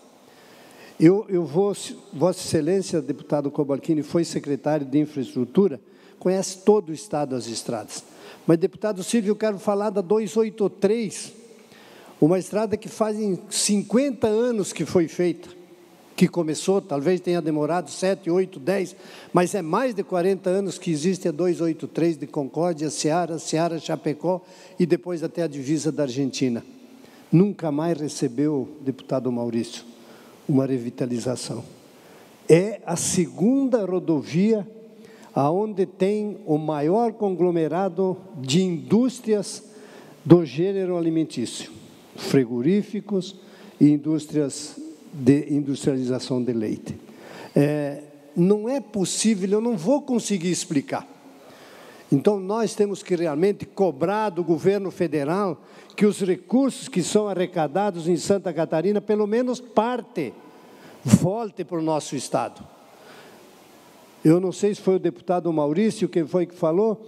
Eu, eu vou, Vossa Excelência, deputado Cobalcini, foi secretário de Infraestrutura, conhece todo o estado das estradas. Mas, deputado Silvio, eu quero falar da 283, uma estrada que fazem 50 anos que foi feita, que começou, talvez tenha demorado 7, 8, 10, mas é mais de 40 anos que existe a 283 de Concórdia, Seara, Seara, Chapecó e depois até a divisa da Argentina nunca mais recebeu, deputado Maurício, uma revitalização. É a segunda rodovia aonde tem o maior conglomerado de indústrias do gênero alimentício, frigoríficos e indústrias de industrialização de leite. É, não é possível, eu não vou conseguir explicar. Então, nós temos que realmente cobrar do governo federal que os recursos que são arrecadados em Santa Catarina, pelo menos parte, volte para o nosso Estado. Eu não sei se foi o deputado Maurício que foi que falou,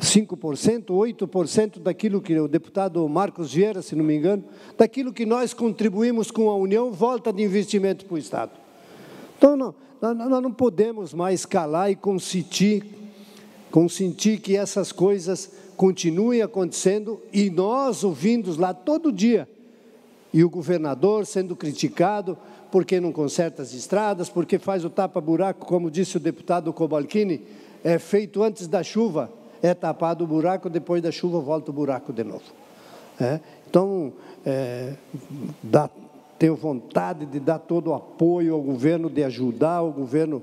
5%, 8% daquilo que o deputado Marcos Vieira, se não me engano, daquilo que nós contribuímos com a União, volta de investimento para o Estado. Então, não, nós não podemos mais calar e consentir, consentir que essas coisas continue acontecendo e nós ouvindo lá todo dia. E o governador sendo criticado porque não conserta as estradas, porque faz o tapa-buraco, como disse o deputado Cobalcini, é feito antes da chuva, é tapado o buraco, depois da chuva volta o buraco de novo. É? Então, é, dá, tenho vontade de dar todo o apoio ao governo, de ajudar o governo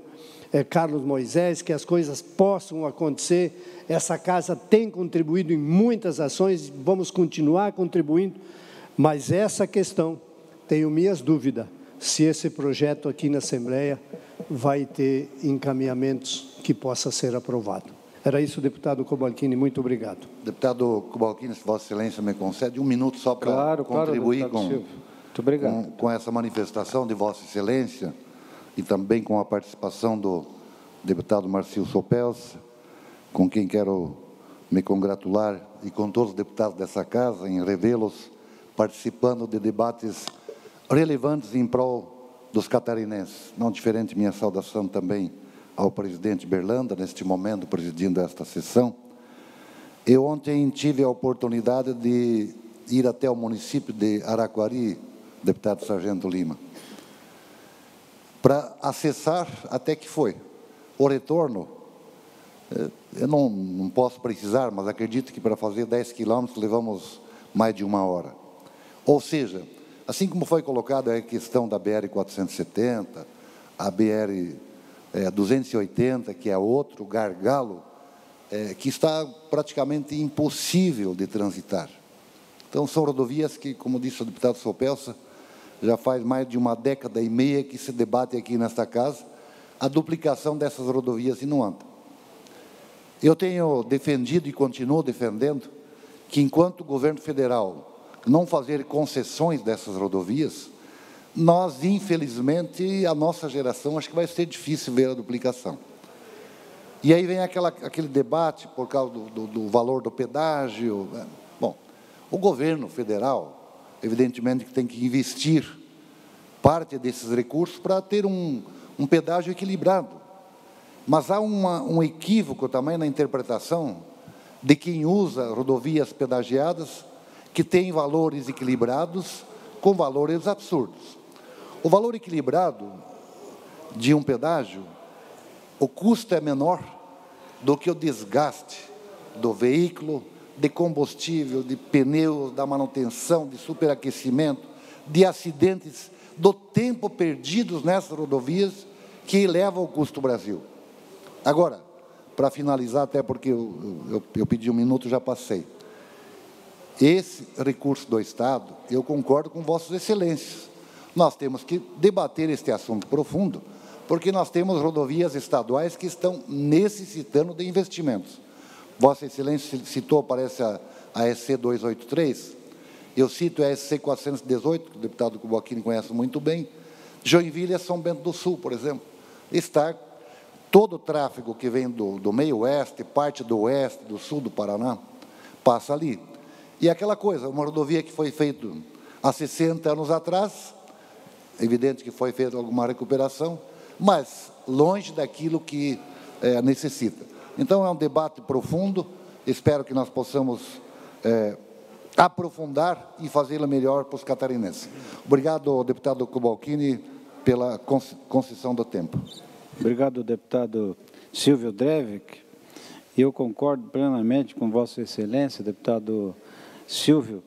é, Carlos Moisés, que as coisas possam acontecer essa casa tem contribuído em muitas ações, vamos continuar contribuindo, mas essa questão, tenho minhas dúvidas se esse projeto aqui na Assembleia vai ter encaminhamentos que possa ser aprovado. Era isso, deputado Cobalcini, muito obrigado. Deputado Cobalcini, se Vossa Excelência me concede um minuto só para claro, contribuir claro, com, com, com essa manifestação de Vossa Excelência e também com a participação do deputado Marcio Sopels, com quem quero me congratular e com todos os deputados dessa casa em revê-los participando de debates relevantes em prol dos catarinenses. Não diferente minha saudação também ao presidente Berlanda, neste momento presidindo esta sessão. Eu ontem tive a oportunidade de ir até o município de Araquari, deputado Sargento Lima, para acessar até que foi o retorno. Eh, eu não, não posso precisar, mas acredito que para fazer 10 quilômetros levamos mais de uma hora. Ou seja, assim como foi colocado a questão da BR-470, a BR-280, é, que é outro gargalo, é, que está praticamente impossível de transitar. Então, são rodovias que, como disse o deputado Sopelsa, já faz mais de uma década e meia que se debate aqui nesta casa a duplicação dessas rodovias e não anda. Eu tenho defendido e continuo defendendo que, enquanto o governo federal não fazer concessões dessas rodovias, nós, infelizmente, a nossa geração, acho que vai ser difícil ver a duplicação. E aí vem aquela, aquele debate por causa do, do, do valor do pedágio. Né? Bom, o governo federal, evidentemente, que tem que investir parte desses recursos para ter um, um pedágio equilibrado. Mas há uma, um equívoco também na interpretação de quem usa rodovias pedagiadas que tem valores equilibrados com valores absurdos. O valor equilibrado de um pedágio, o custo é menor do que o desgaste do veículo, de combustível, de pneus, da manutenção, de superaquecimento, de acidentes, do tempo perdidos nessas rodovias que eleva o custo do Brasil. Agora, para finalizar, até porque eu, eu, eu pedi um minuto, já passei. Esse recurso do Estado, eu concordo com Vossas Excelências. Nós temos que debater este assunto profundo, porque nós temos rodovias estaduais que estão necessitando de investimentos. Vossa Excelência citou, parece, a, SC 283, eu cito a SC 418, que o deputado Cuboquini conhece muito bem, Joinville e São Bento do Sul, por exemplo. Está todo o tráfego que vem do, do meio oeste, parte do oeste, do sul do Paraná, passa ali. E aquela coisa, uma rodovia que foi feita há 60 anos atrás, evidente que foi feita alguma recuperação, mas longe daquilo que é, necessita. Então, é um debate profundo, espero que nós possamos é, aprofundar e fazê-lo melhor para os catarinenses. Obrigado, deputado Kubalkini, pela concessão do tempo. Obrigado, deputado Silvio Drevik. Eu concordo plenamente com Vossa Excelência, deputado Silvio,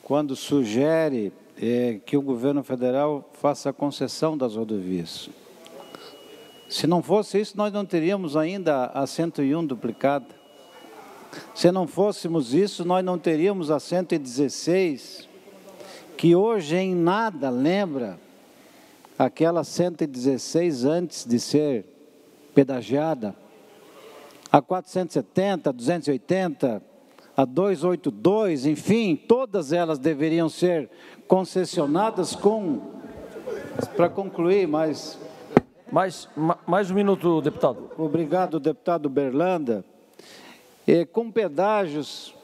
quando sugere é, que o governo federal faça a concessão das rodovias. Se não fosse isso, nós não teríamos ainda a 101 duplicada. Se não fôssemos isso, nós não teríamos a 116, que hoje em nada lembra aquela 116 antes de ser pedagiada. A 470, 280, a 282, enfim, todas elas deveriam ser concessionadas com. Para concluir, mais. Mais, mais um minuto, deputado. Obrigado, deputado Berlanda. É, com pedágios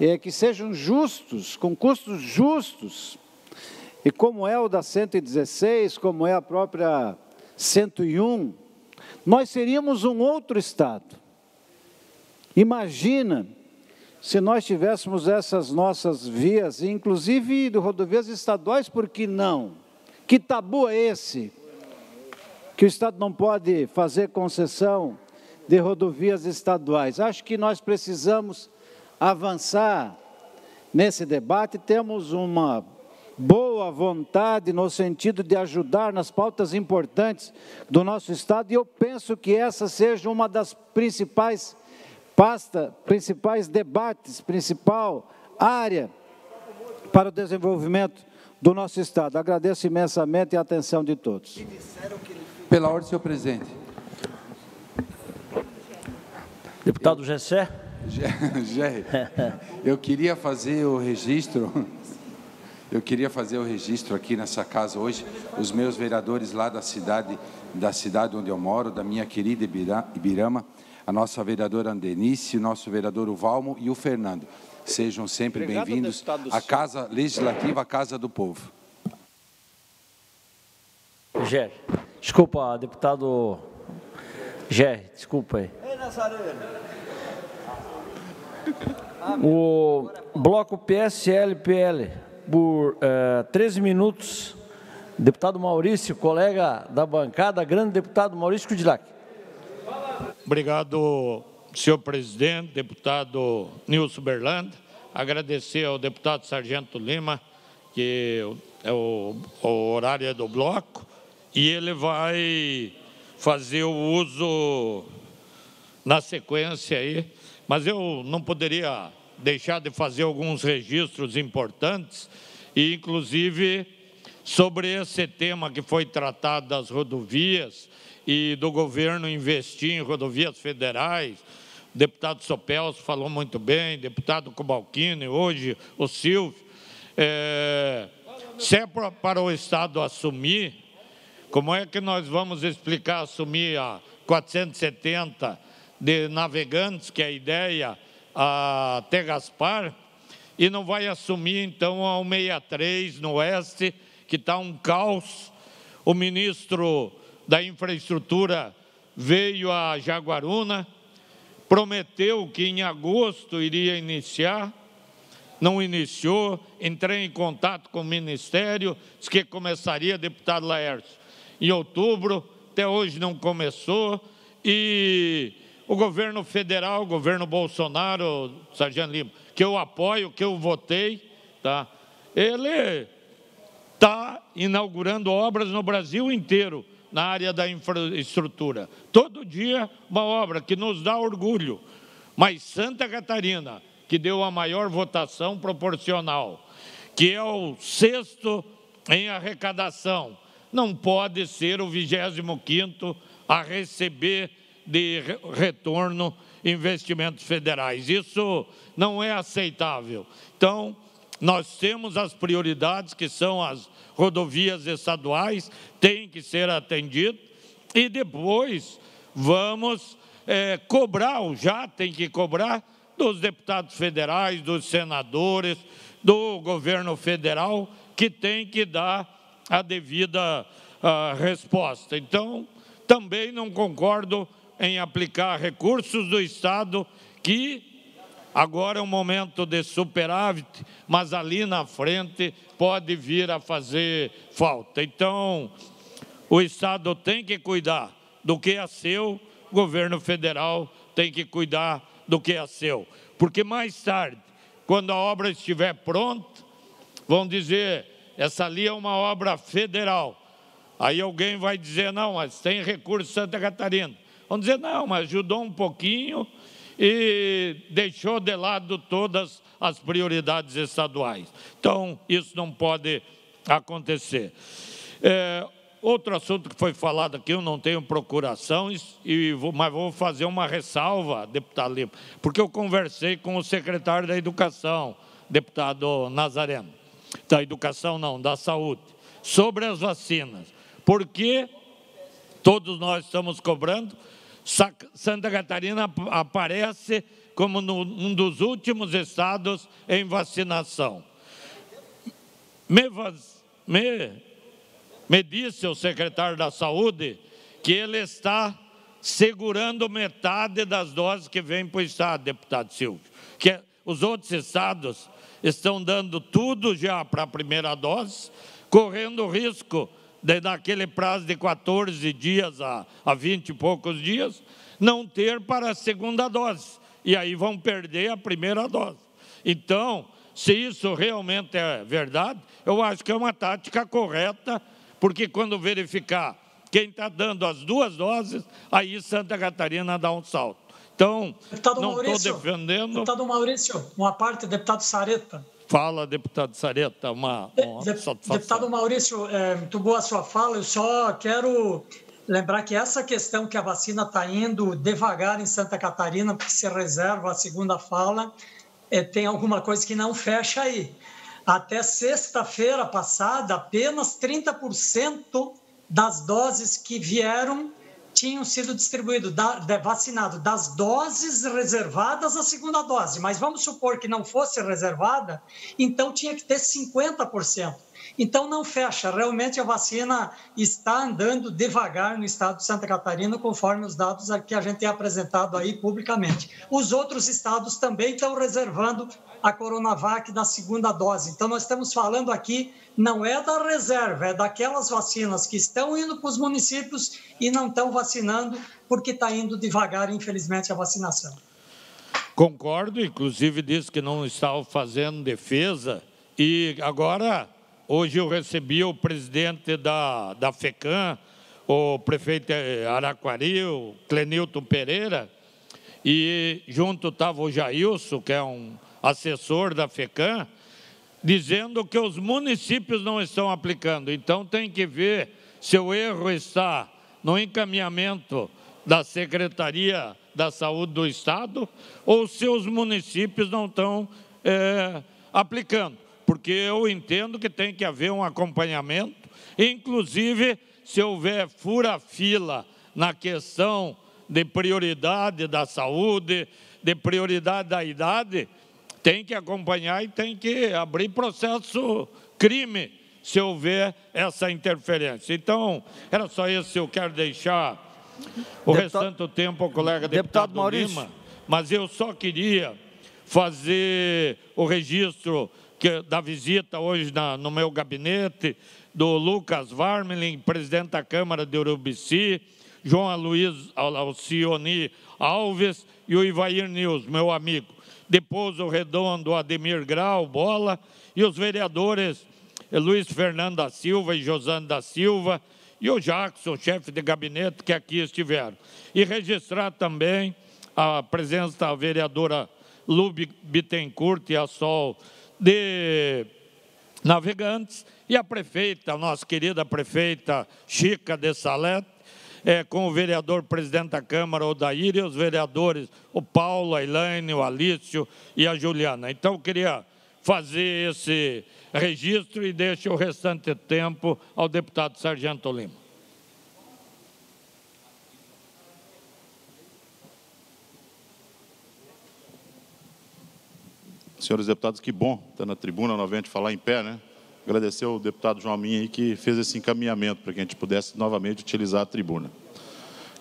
é, que sejam justos, com custos justos, e como é o da 116, como é a própria 101, nós seríamos um outro Estado. Imagina se nós tivéssemos essas nossas vias, inclusive rodovias estaduais, por que não? Que tabu é esse? Que o Estado não pode fazer concessão de rodovias estaduais. Acho que nós precisamos avançar nesse debate, temos uma boa vontade no sentido de ajudar nas pautas importantes do nosso Estado, e eu penso que essa seja uma das principais pasta, principais debates, principal área para o desenvolvimento do nosso Estado. Agradeço imensamente a atenção de todos. Pela ordem, senhor presidente. Deputado Gessé. Gé, eu queria fazer o registro, eu queria fazer o registro aqui nessa casa hoje, os meus vereadores lá da cidade, da cidade onde eu moro, da minha querida Ibirama, a nossa vereadora Andenice, o nosso vereador Valmo e o Fernando. Sejam sempre bem-vindos à Casa Legislativa, à Casa do Povo. Gé. Desculpa, deputado Gé, desculpa aí. O bloco PSL-PL, por uh, eh, 13 minutos, deputado Maurício, colega da bancada, grande deputado Maurício Kudilac. Obrigado, senhor presidente, deputado Nilson Berland. Agradecer ao deputado Sargento Lima, que é o, o horário é do bloco, e ele vai fazer o uso na sequência aí, mas eu não poderia deixar de fazer alguns registros importantes, e inclusive sobre esse tema que foi tratado das rodovias e do governo investir em rodovias federais. O deputado Sopelso falou muito bem, deputado Cobalcini, hoje o Silvio. É, se é para o Estado assumir, como é que nós vamos explicar assumir a 470 de navegantes, que é a ideia, até Gaspar, e não vai assumir então a 163 no oeste, que está um caos. O ministro da Infraestrutura veio a Jaguaruna, prometeu que em agosto iria iniciar, não iniciou, entrei em contato com o Ministério, disse que começaria, deputado Laércio em outubro, até hoje não começou, e o governo federal, o governo Bolsonaro, Sargento Lima, que eu apoio, que eu votei, tá? ele está inaugurando obras no Brasil inteiro, na área da infraestrutura. Todo dia uma obra que nos dá orgulho. Mas Santa Catarina, que deu a maior votação proporcional, que é o sexto em arrecadação, não pode ser o 25 a receber de retorno investimentos federais. Isso não é aceitável. Então, nós temos as prioridades, que são as rodovias estaduais, tem que ser atendido, e depois vamos é, cobrar, ou já tem que cobrar, dos deputados federais, dos senadores, do governo federal, que tem que dar a devida a resposta. Então, também não concordo em aplicar recursos do Estado que agora é um momento de superávit, mas ali na frente pode vir a fazer falta. Então, o Estado tem que cuidar do que é seu, o governo federal tem que cuidar do que é seu. Porque mais tarde, quando a obra estiver pronta, vão dizer essa ali é uma obra federal. Aí alguém vai dizer, não, mas tem recurso Santa Catarina. Vão dizer, não, mas ajudou um pouquinho e deixou de lado todas as prioridades estaduais. Então, isso não pode acontecer. É, outro assunto que foi falado aqui, eu não tenho procuração, e vou, mas vou fazer uma ressalva, deputado Lima, porque eu conversei com o secretário da Educação, deputado Nazareno da educação não, da saúde, sobre as vacinas. Porque todos nós estamos cobrando, Santa Catarina aparece como um dos últimos estados em vacinação. Me, me, me disse o secretário da Saúde que ele está segurando metade das doses que vêm para o estado, deputado Silvio. Que os outros estados estão dando tudo já para a primeira dose, correndo o risco naquele prazo de 14 dias a, a 20 e poucos dias, não ter para a segunda dose. E aí vão perder a primeira dose. Então, se isso realmente é verdade, eu acho que é uma tática correta, porque quando verificar quem está dando as duas doses, aí Santa Catarina dá um salto. Então, deputado não estou defendendo. Deputado Maurício, uma parte, deputado Sareta. Fala, deputado Sareta, uma, uma de, Deputado Maurício, é, muito boa a sua fala. Eu só quero lembrar que essa questão que a vacina está indo devagar em Santa Catarina, porque se reserva a segunda fala, é, tem alguma coisa que não fecha aí. Até sexta-feira passada, apenas 30% das doses que vieram tinham sido distribuídos, da, de, vacinado das doses reservadas à segunda dose. Mas vamos supor que não fosse reservada, então tinha que ter 50%. Então, não fecha. Realmente, a vacina está andando devagar no estado de Santa Catarina, conforme os dados que a gente tem apresentado aí publicamente. Os outros estados também estão reservando a Coronavac da segunda dose. Então, nós estamos falando aqui, não é da reserva, é daquelas vacinas que estão indo para os municípios e não estão vacinando, porque está indo devagar, infelizmente, a vacinação. Concordo, inclusive disse que não estava fazendo defesa, e agora Hoje eu recebi o presidente da, da FECAM, o prefeito Araquari, o Clenilton Pereira, e junto estava o Jailson, que é um assessor da FECAM, dizendo que os municípios não estão aplicando. Então tem que ver se o erro está no encaminhamento da Secretaria da Saúde do Estado ou se os municípios não estão é, aplicando porque eu entendo que tem que haver um acompanhamento, inclusive se houver fura-fila na questão de prioridade da saúde, de prioridade da idade, tem que acompanhar e tem que abrir processo crime se houver essa interferência. Então, era só isso que eu quero deixar o deputado, restante do tempo ao colega deputado, deputado Maurício. Lima, mas eu só queria fazer o registro que, da visita hoje na, no meu gabinete do Lucas Varmelin, presidente da Câmara de Urubici, João Aloysio Alcioni Alves e o Ivair News, meu amigo. Depois o Redondo, Ademir Grau, Bola, e os vereadores Luiz Fernando da Silva e Josane da Silva, e o Jackson, chefe de gabinete, que aqui estiveram. E registrar também a presença da vereadora Lube Bittencourt e a Sol de Navegantes e a prefeita, a nossa querida prefeita Chica de Salete, é, com o vereador presidente da Câmara, Odair, e os vereadores, o Paulo, a Elaine, o Alício e a Juliana. Então, eu queria fazer esse registro e deixo o restante tempo ao deputado Sargento Lima. Senhores deputados, que bom estar na tribuna novamente, falar em pé, né? Agradecer ao deputado João Minha aí que fez esse encaminhamento para que a gente pudesse novamente utilizar a tribuna.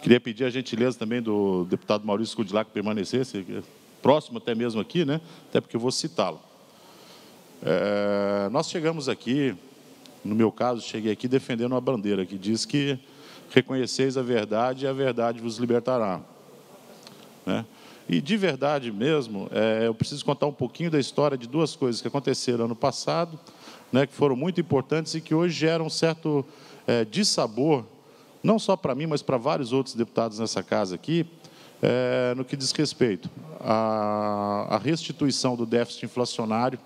Queria pedir a gentileza também do deputado Maurício Cudilac que permanecesse, próximo até mesmo aqui, né? Até porque eu vou citá-lo. É, nós chegamos aqui, no meu caso, cheguei aqui defendendo uma bandeira que diz que reconheceis a verdade e a verdade vos libertará. Né? E de verdade mesmo, é, eu preciso contar um pouquinho da história de duas coisas que aconteceram ano passado, né, que foram muito importantes e que hoje geram um certo é, dissabor, não só para mim, mas para vários outros deputados nessa casa aqui, é, no que diz respeito à, à restituição do déficit inflacionário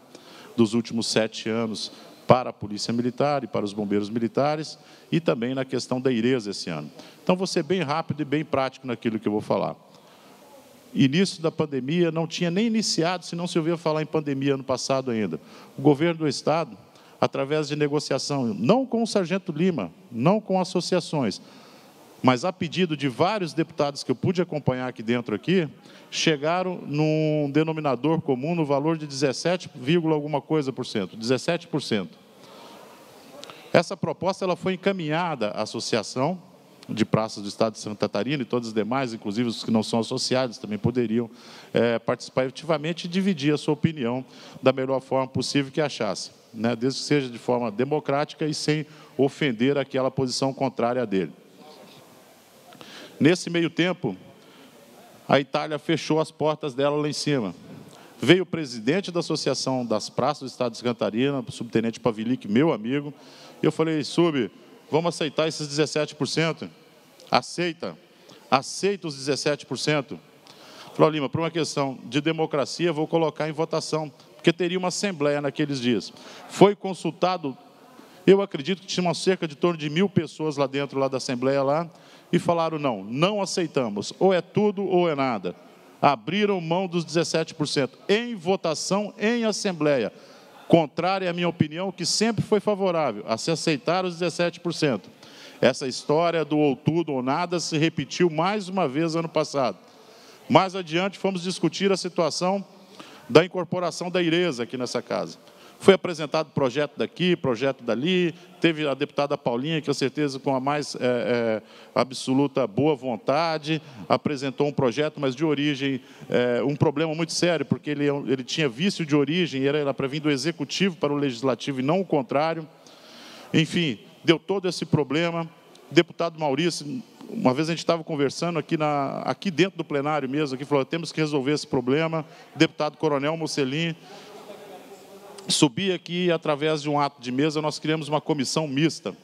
dos últimos sete anos para a Polícia Militar e para os bombeiros militares e também na questão da IRES esse ano. Então, vou ser bem rápido e bem prático naquilo que eu vou falar início da pandemia, não tinha nem iniciado, se não se ouvia falar em pandemia ano passado ainda. O governo do Estado, através de negociação, não com o Sargento Lima, não com associações, mas a pedido de vários deputados que eu pude acompanhar aqui dentro aqui, chegaram num denominador comum no valor de 17, alguma coisa por cento, 17%. Essa proposta ela foi encaminhada à associação, de praças do Estado de Santa Catarina e todos os demais, inclusive os que não são associados, também poderiam é, participar efetivamente e dividir a sua opinião da melhor forma possível que achasse, né, desde que seja de forma democrática e sem ofender aquela posição contrária dele. Nesse meio tempo, a Itália fechou as portas dela lá em cima. Veio o presidente da Associação das Praças do Estado de Santa Catarina, o subtenente Pavilic, meu amigo, e eu falei, sub, vamos aceitar esses 17%? Aceita. Aceita os 17%. Falou, Lima, por uma questão de democracia, vou colocar em votação, porque teria uma assembleia naqueles dias. Foi consultado, eu acredito que tinha cerca de torno de mil pessoas lá dentro lá da assembleia lá, e falaram não, não aceitamos, ou é tudo ou é nada. Abriram mão dos 17% em votação em assembleia contrária à minha opinião, que sempre foi favorável a se aceitar os 17%. Essa história do ou tudo ou nada se repetiu mais uma vez ano passado. Mais adiante, fomos discutir a situação da incorporação da IRESA aqui nessa casa. Foi apresentado projeto daqui, projeto dali, teve a deputada Paulinha, que com certeza com a mais é, é, absoluta boa vontade, apresentou um projeto, mas de origem, é, um problema muito sério, porque ele, ele tinha vício de origem, era para vir do executivo para o legislativo e não o contrário. Enfim, deu todo esse problema. Deputado Maurício, uma vez a gente estava conversando aqui, na, aqui dentro do plenário mesmo, aqui falou, temos que resolver esse problema. Deputado Coronel Mocelin subi aqui através de um ato de mesa, nós criamos uma comissão mista,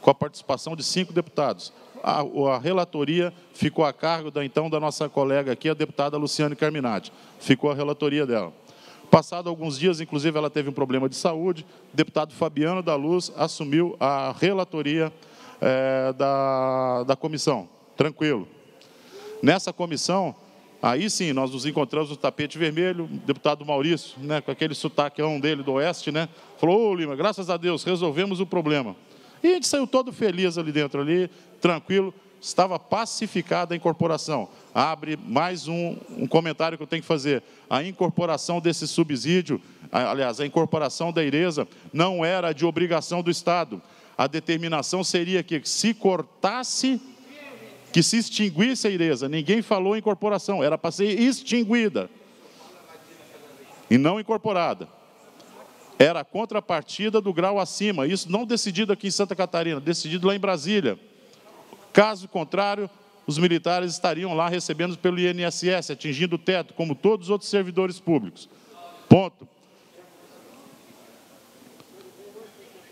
com a participação de cinco deputados. A, a, relatoria ficou a cargo da então da nossa colega aqui, a deputada Luciane Carminati. Ficou a relatoria dela. Passado alguns dias, inclusive, ela teve um problema de saúde. O deputado Fabiano da Luz assumiu a relatoria é, da, da comissão. Tranquilo. Nessa comissão, Aí sim, nós nos encontramos no tapete vermelho, o deputado Maurício, né, com aquele sotaqueão dele do Oeste, né, falou, ô Lima, graças a Deus, resolvemos o problema. E a gente saiu todo feliz ali dentro, ali, tranquilo, estava pacificada a incorporação. Abre mais um, um comentário que eu tenho que fazer. A incorporação desse subsídio, aliás, a incorporação da IRESA, não era de obrigação do Estado. A determinação seria que se cortasse que se extinguisse a IRESA. Ninguém falou em incorporação, era para ser extinguida e não incorporada. Era a contrapartida do grau acima, isso não decidido aqui em Santa Catarina, decidido lá em Brasília. Caso contrário, os militares estariam lá recebendo pelo INSS, atingindo o teto, como todos os outros servidores públicos. Ponto.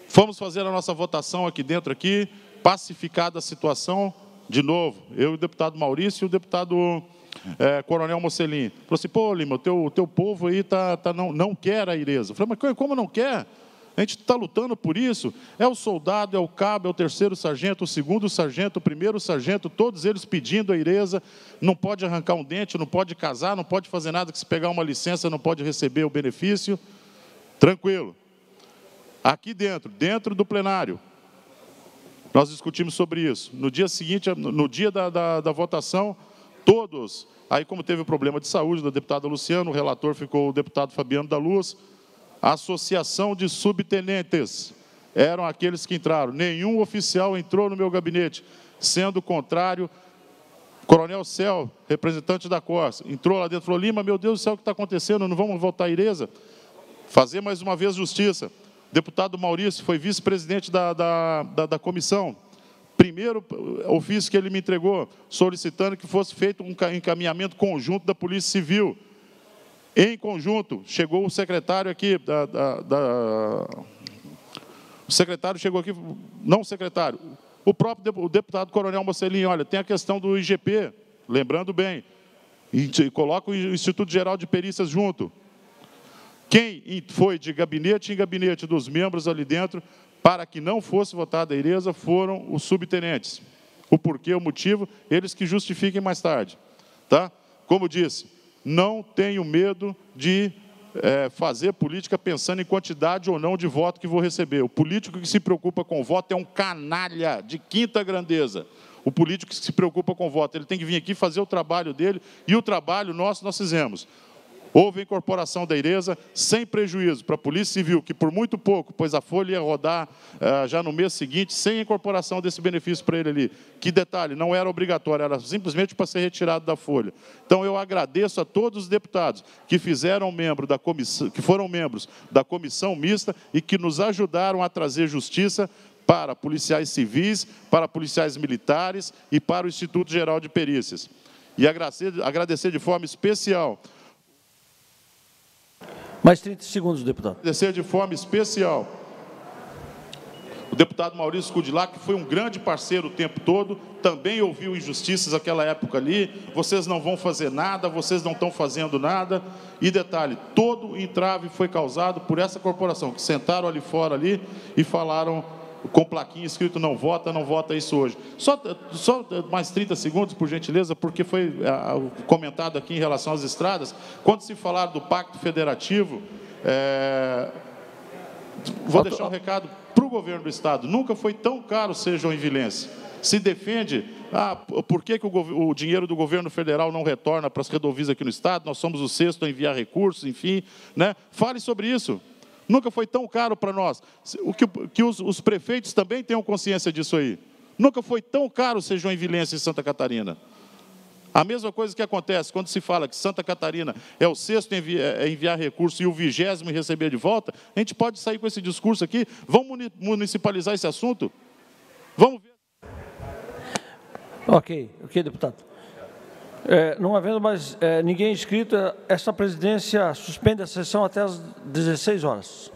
Fomos fazer a nossa votação aqui dentro, aqui, pacificada a situação, de novo, eu e o deputado Maurício e o deputado é, Coronel Mocelin. Falou assim, pô, Lima, o teu, teu povo aí tá, tá, não, não quer a Ireza. Eu falei, mas como não quer? A gente está lutando por isso. É o soldado, é o cabo, é o terceiro sargento, o segundo sargento, o primeiro sargento, todos eles pedindo a Ireza. Não pode arrancar um dente, não pode casar, não pode fazer nada que se pegar uma licença não pode receber o benefício. Tranquilo. Aqui dentro, dentro do plenário, nós discutimos sobre isso. No dia seguinte, no dia da, da, da votação, todos, aí como teve o problema de saúde da deputada Luciano, o relator ficou o deputado Fabiano da Luz, a associação de subtenentes eram aqueles que entraram. Nenhum oficial entrou no meu gabinete, sendo contrário. Coronel Cel, representante da COS, entrou lá dentro e falou: Lima, meu Deus do céu, o que está acontecendo? Não vamos votar a Ireza? Fazer mais uma vez justiça. Deputado Maurício foi vice-presidente da, da, da, da, comissão. Primeiro ofício que ele me entregou, solicitando que fosse feito um encaminhamento conjunto da Polícia Civil. Em conjunto, chegou o secretário aqui, da, da, da... o secretário chegou aqui, não o secretário, o próprio o deputado Coronel Mocelinho, olha, tem a questão do IGP, lembrando bem, e coloca o Instituto Geral de Perícias junto. Quem foi de gabinete em gabinete dos membros ali dentro para que não fosse votada a Ireza foram os subtenentes. O porquê, o motivo, eles que justifiquem mais tarde. Tá? Como disse, não tenho medo de é, fazer política pensando em quantidade ou não de voto que vou receber. O político que se preocupa com voto é um canalha de quinta grandeza. O político que se preocupa com voto, ele tem que vir aqui fazer o trabalho dele, e o trabalho nosso nós fizemos. Houve a incorporação da Ireza sem prejuízo para a Polícia Civil, que por muito pouco, pois a folha ia rodar uh, já no mês seguinte, sem incorporação desse benefício para ele ali. Que detalhe, não era obrigatório, era simplesmente para ser retirado da folha. Então eu agradeço a todos os deputados que fizeram membro da comissão, que foram membros da comissão mista e que nos ajudaram a trazer justiça para policiais civis, para policiais militares e para o Instituto Geral de Perícias. E agradecer de forma especial mais 30 segundos, deputado. Agradecer de forma especial o deputado Maurício Cudilac, que foi um grande parceiro o tempo todo, também ouviu injustiças naquela época ali, vocês não vão fazer nada, vocês não estão fazendo nada. E detalhe, todo entrave foi causado por essa corporação, que sentaram ali fora ali e falaram com plaquinha escrito não vota, não vota isso hoje. Só, só mais 30 segundos, por gentileza, porque foi comentado aqui em relação às estradas. Quando se falar do Pacto Federativo, é, vou deixar um recado para o governo do Estado. Nunca foi tão caro ser joinvilense. Se defende, ah, por que, que o, o dinheiro do governo federal não retorna para as rodovias aqui no Estado? Nós somos o sexto a enviar recursos, enfim. Né? Fale sobre isso. Nunca foi tão caro para nós. O que, que os, os, prefeitos também tenham consciência disso aí. Nunca foi tão caro ser Joinvilense em Santa Catarina. A mesma coisa que acontece quando se fala que Santa Catarina é o sexto em enviar, é enviar recurso e o vigésimo em receber de volta, a gente pode sair com esse discurso aqui. Vamos municipalizar esse assunto? Vamos ver. Ok, ok, deputado. É, não havendo mais é, ninguém inscrito, esta presidência suspende a sessão até às 16 horas.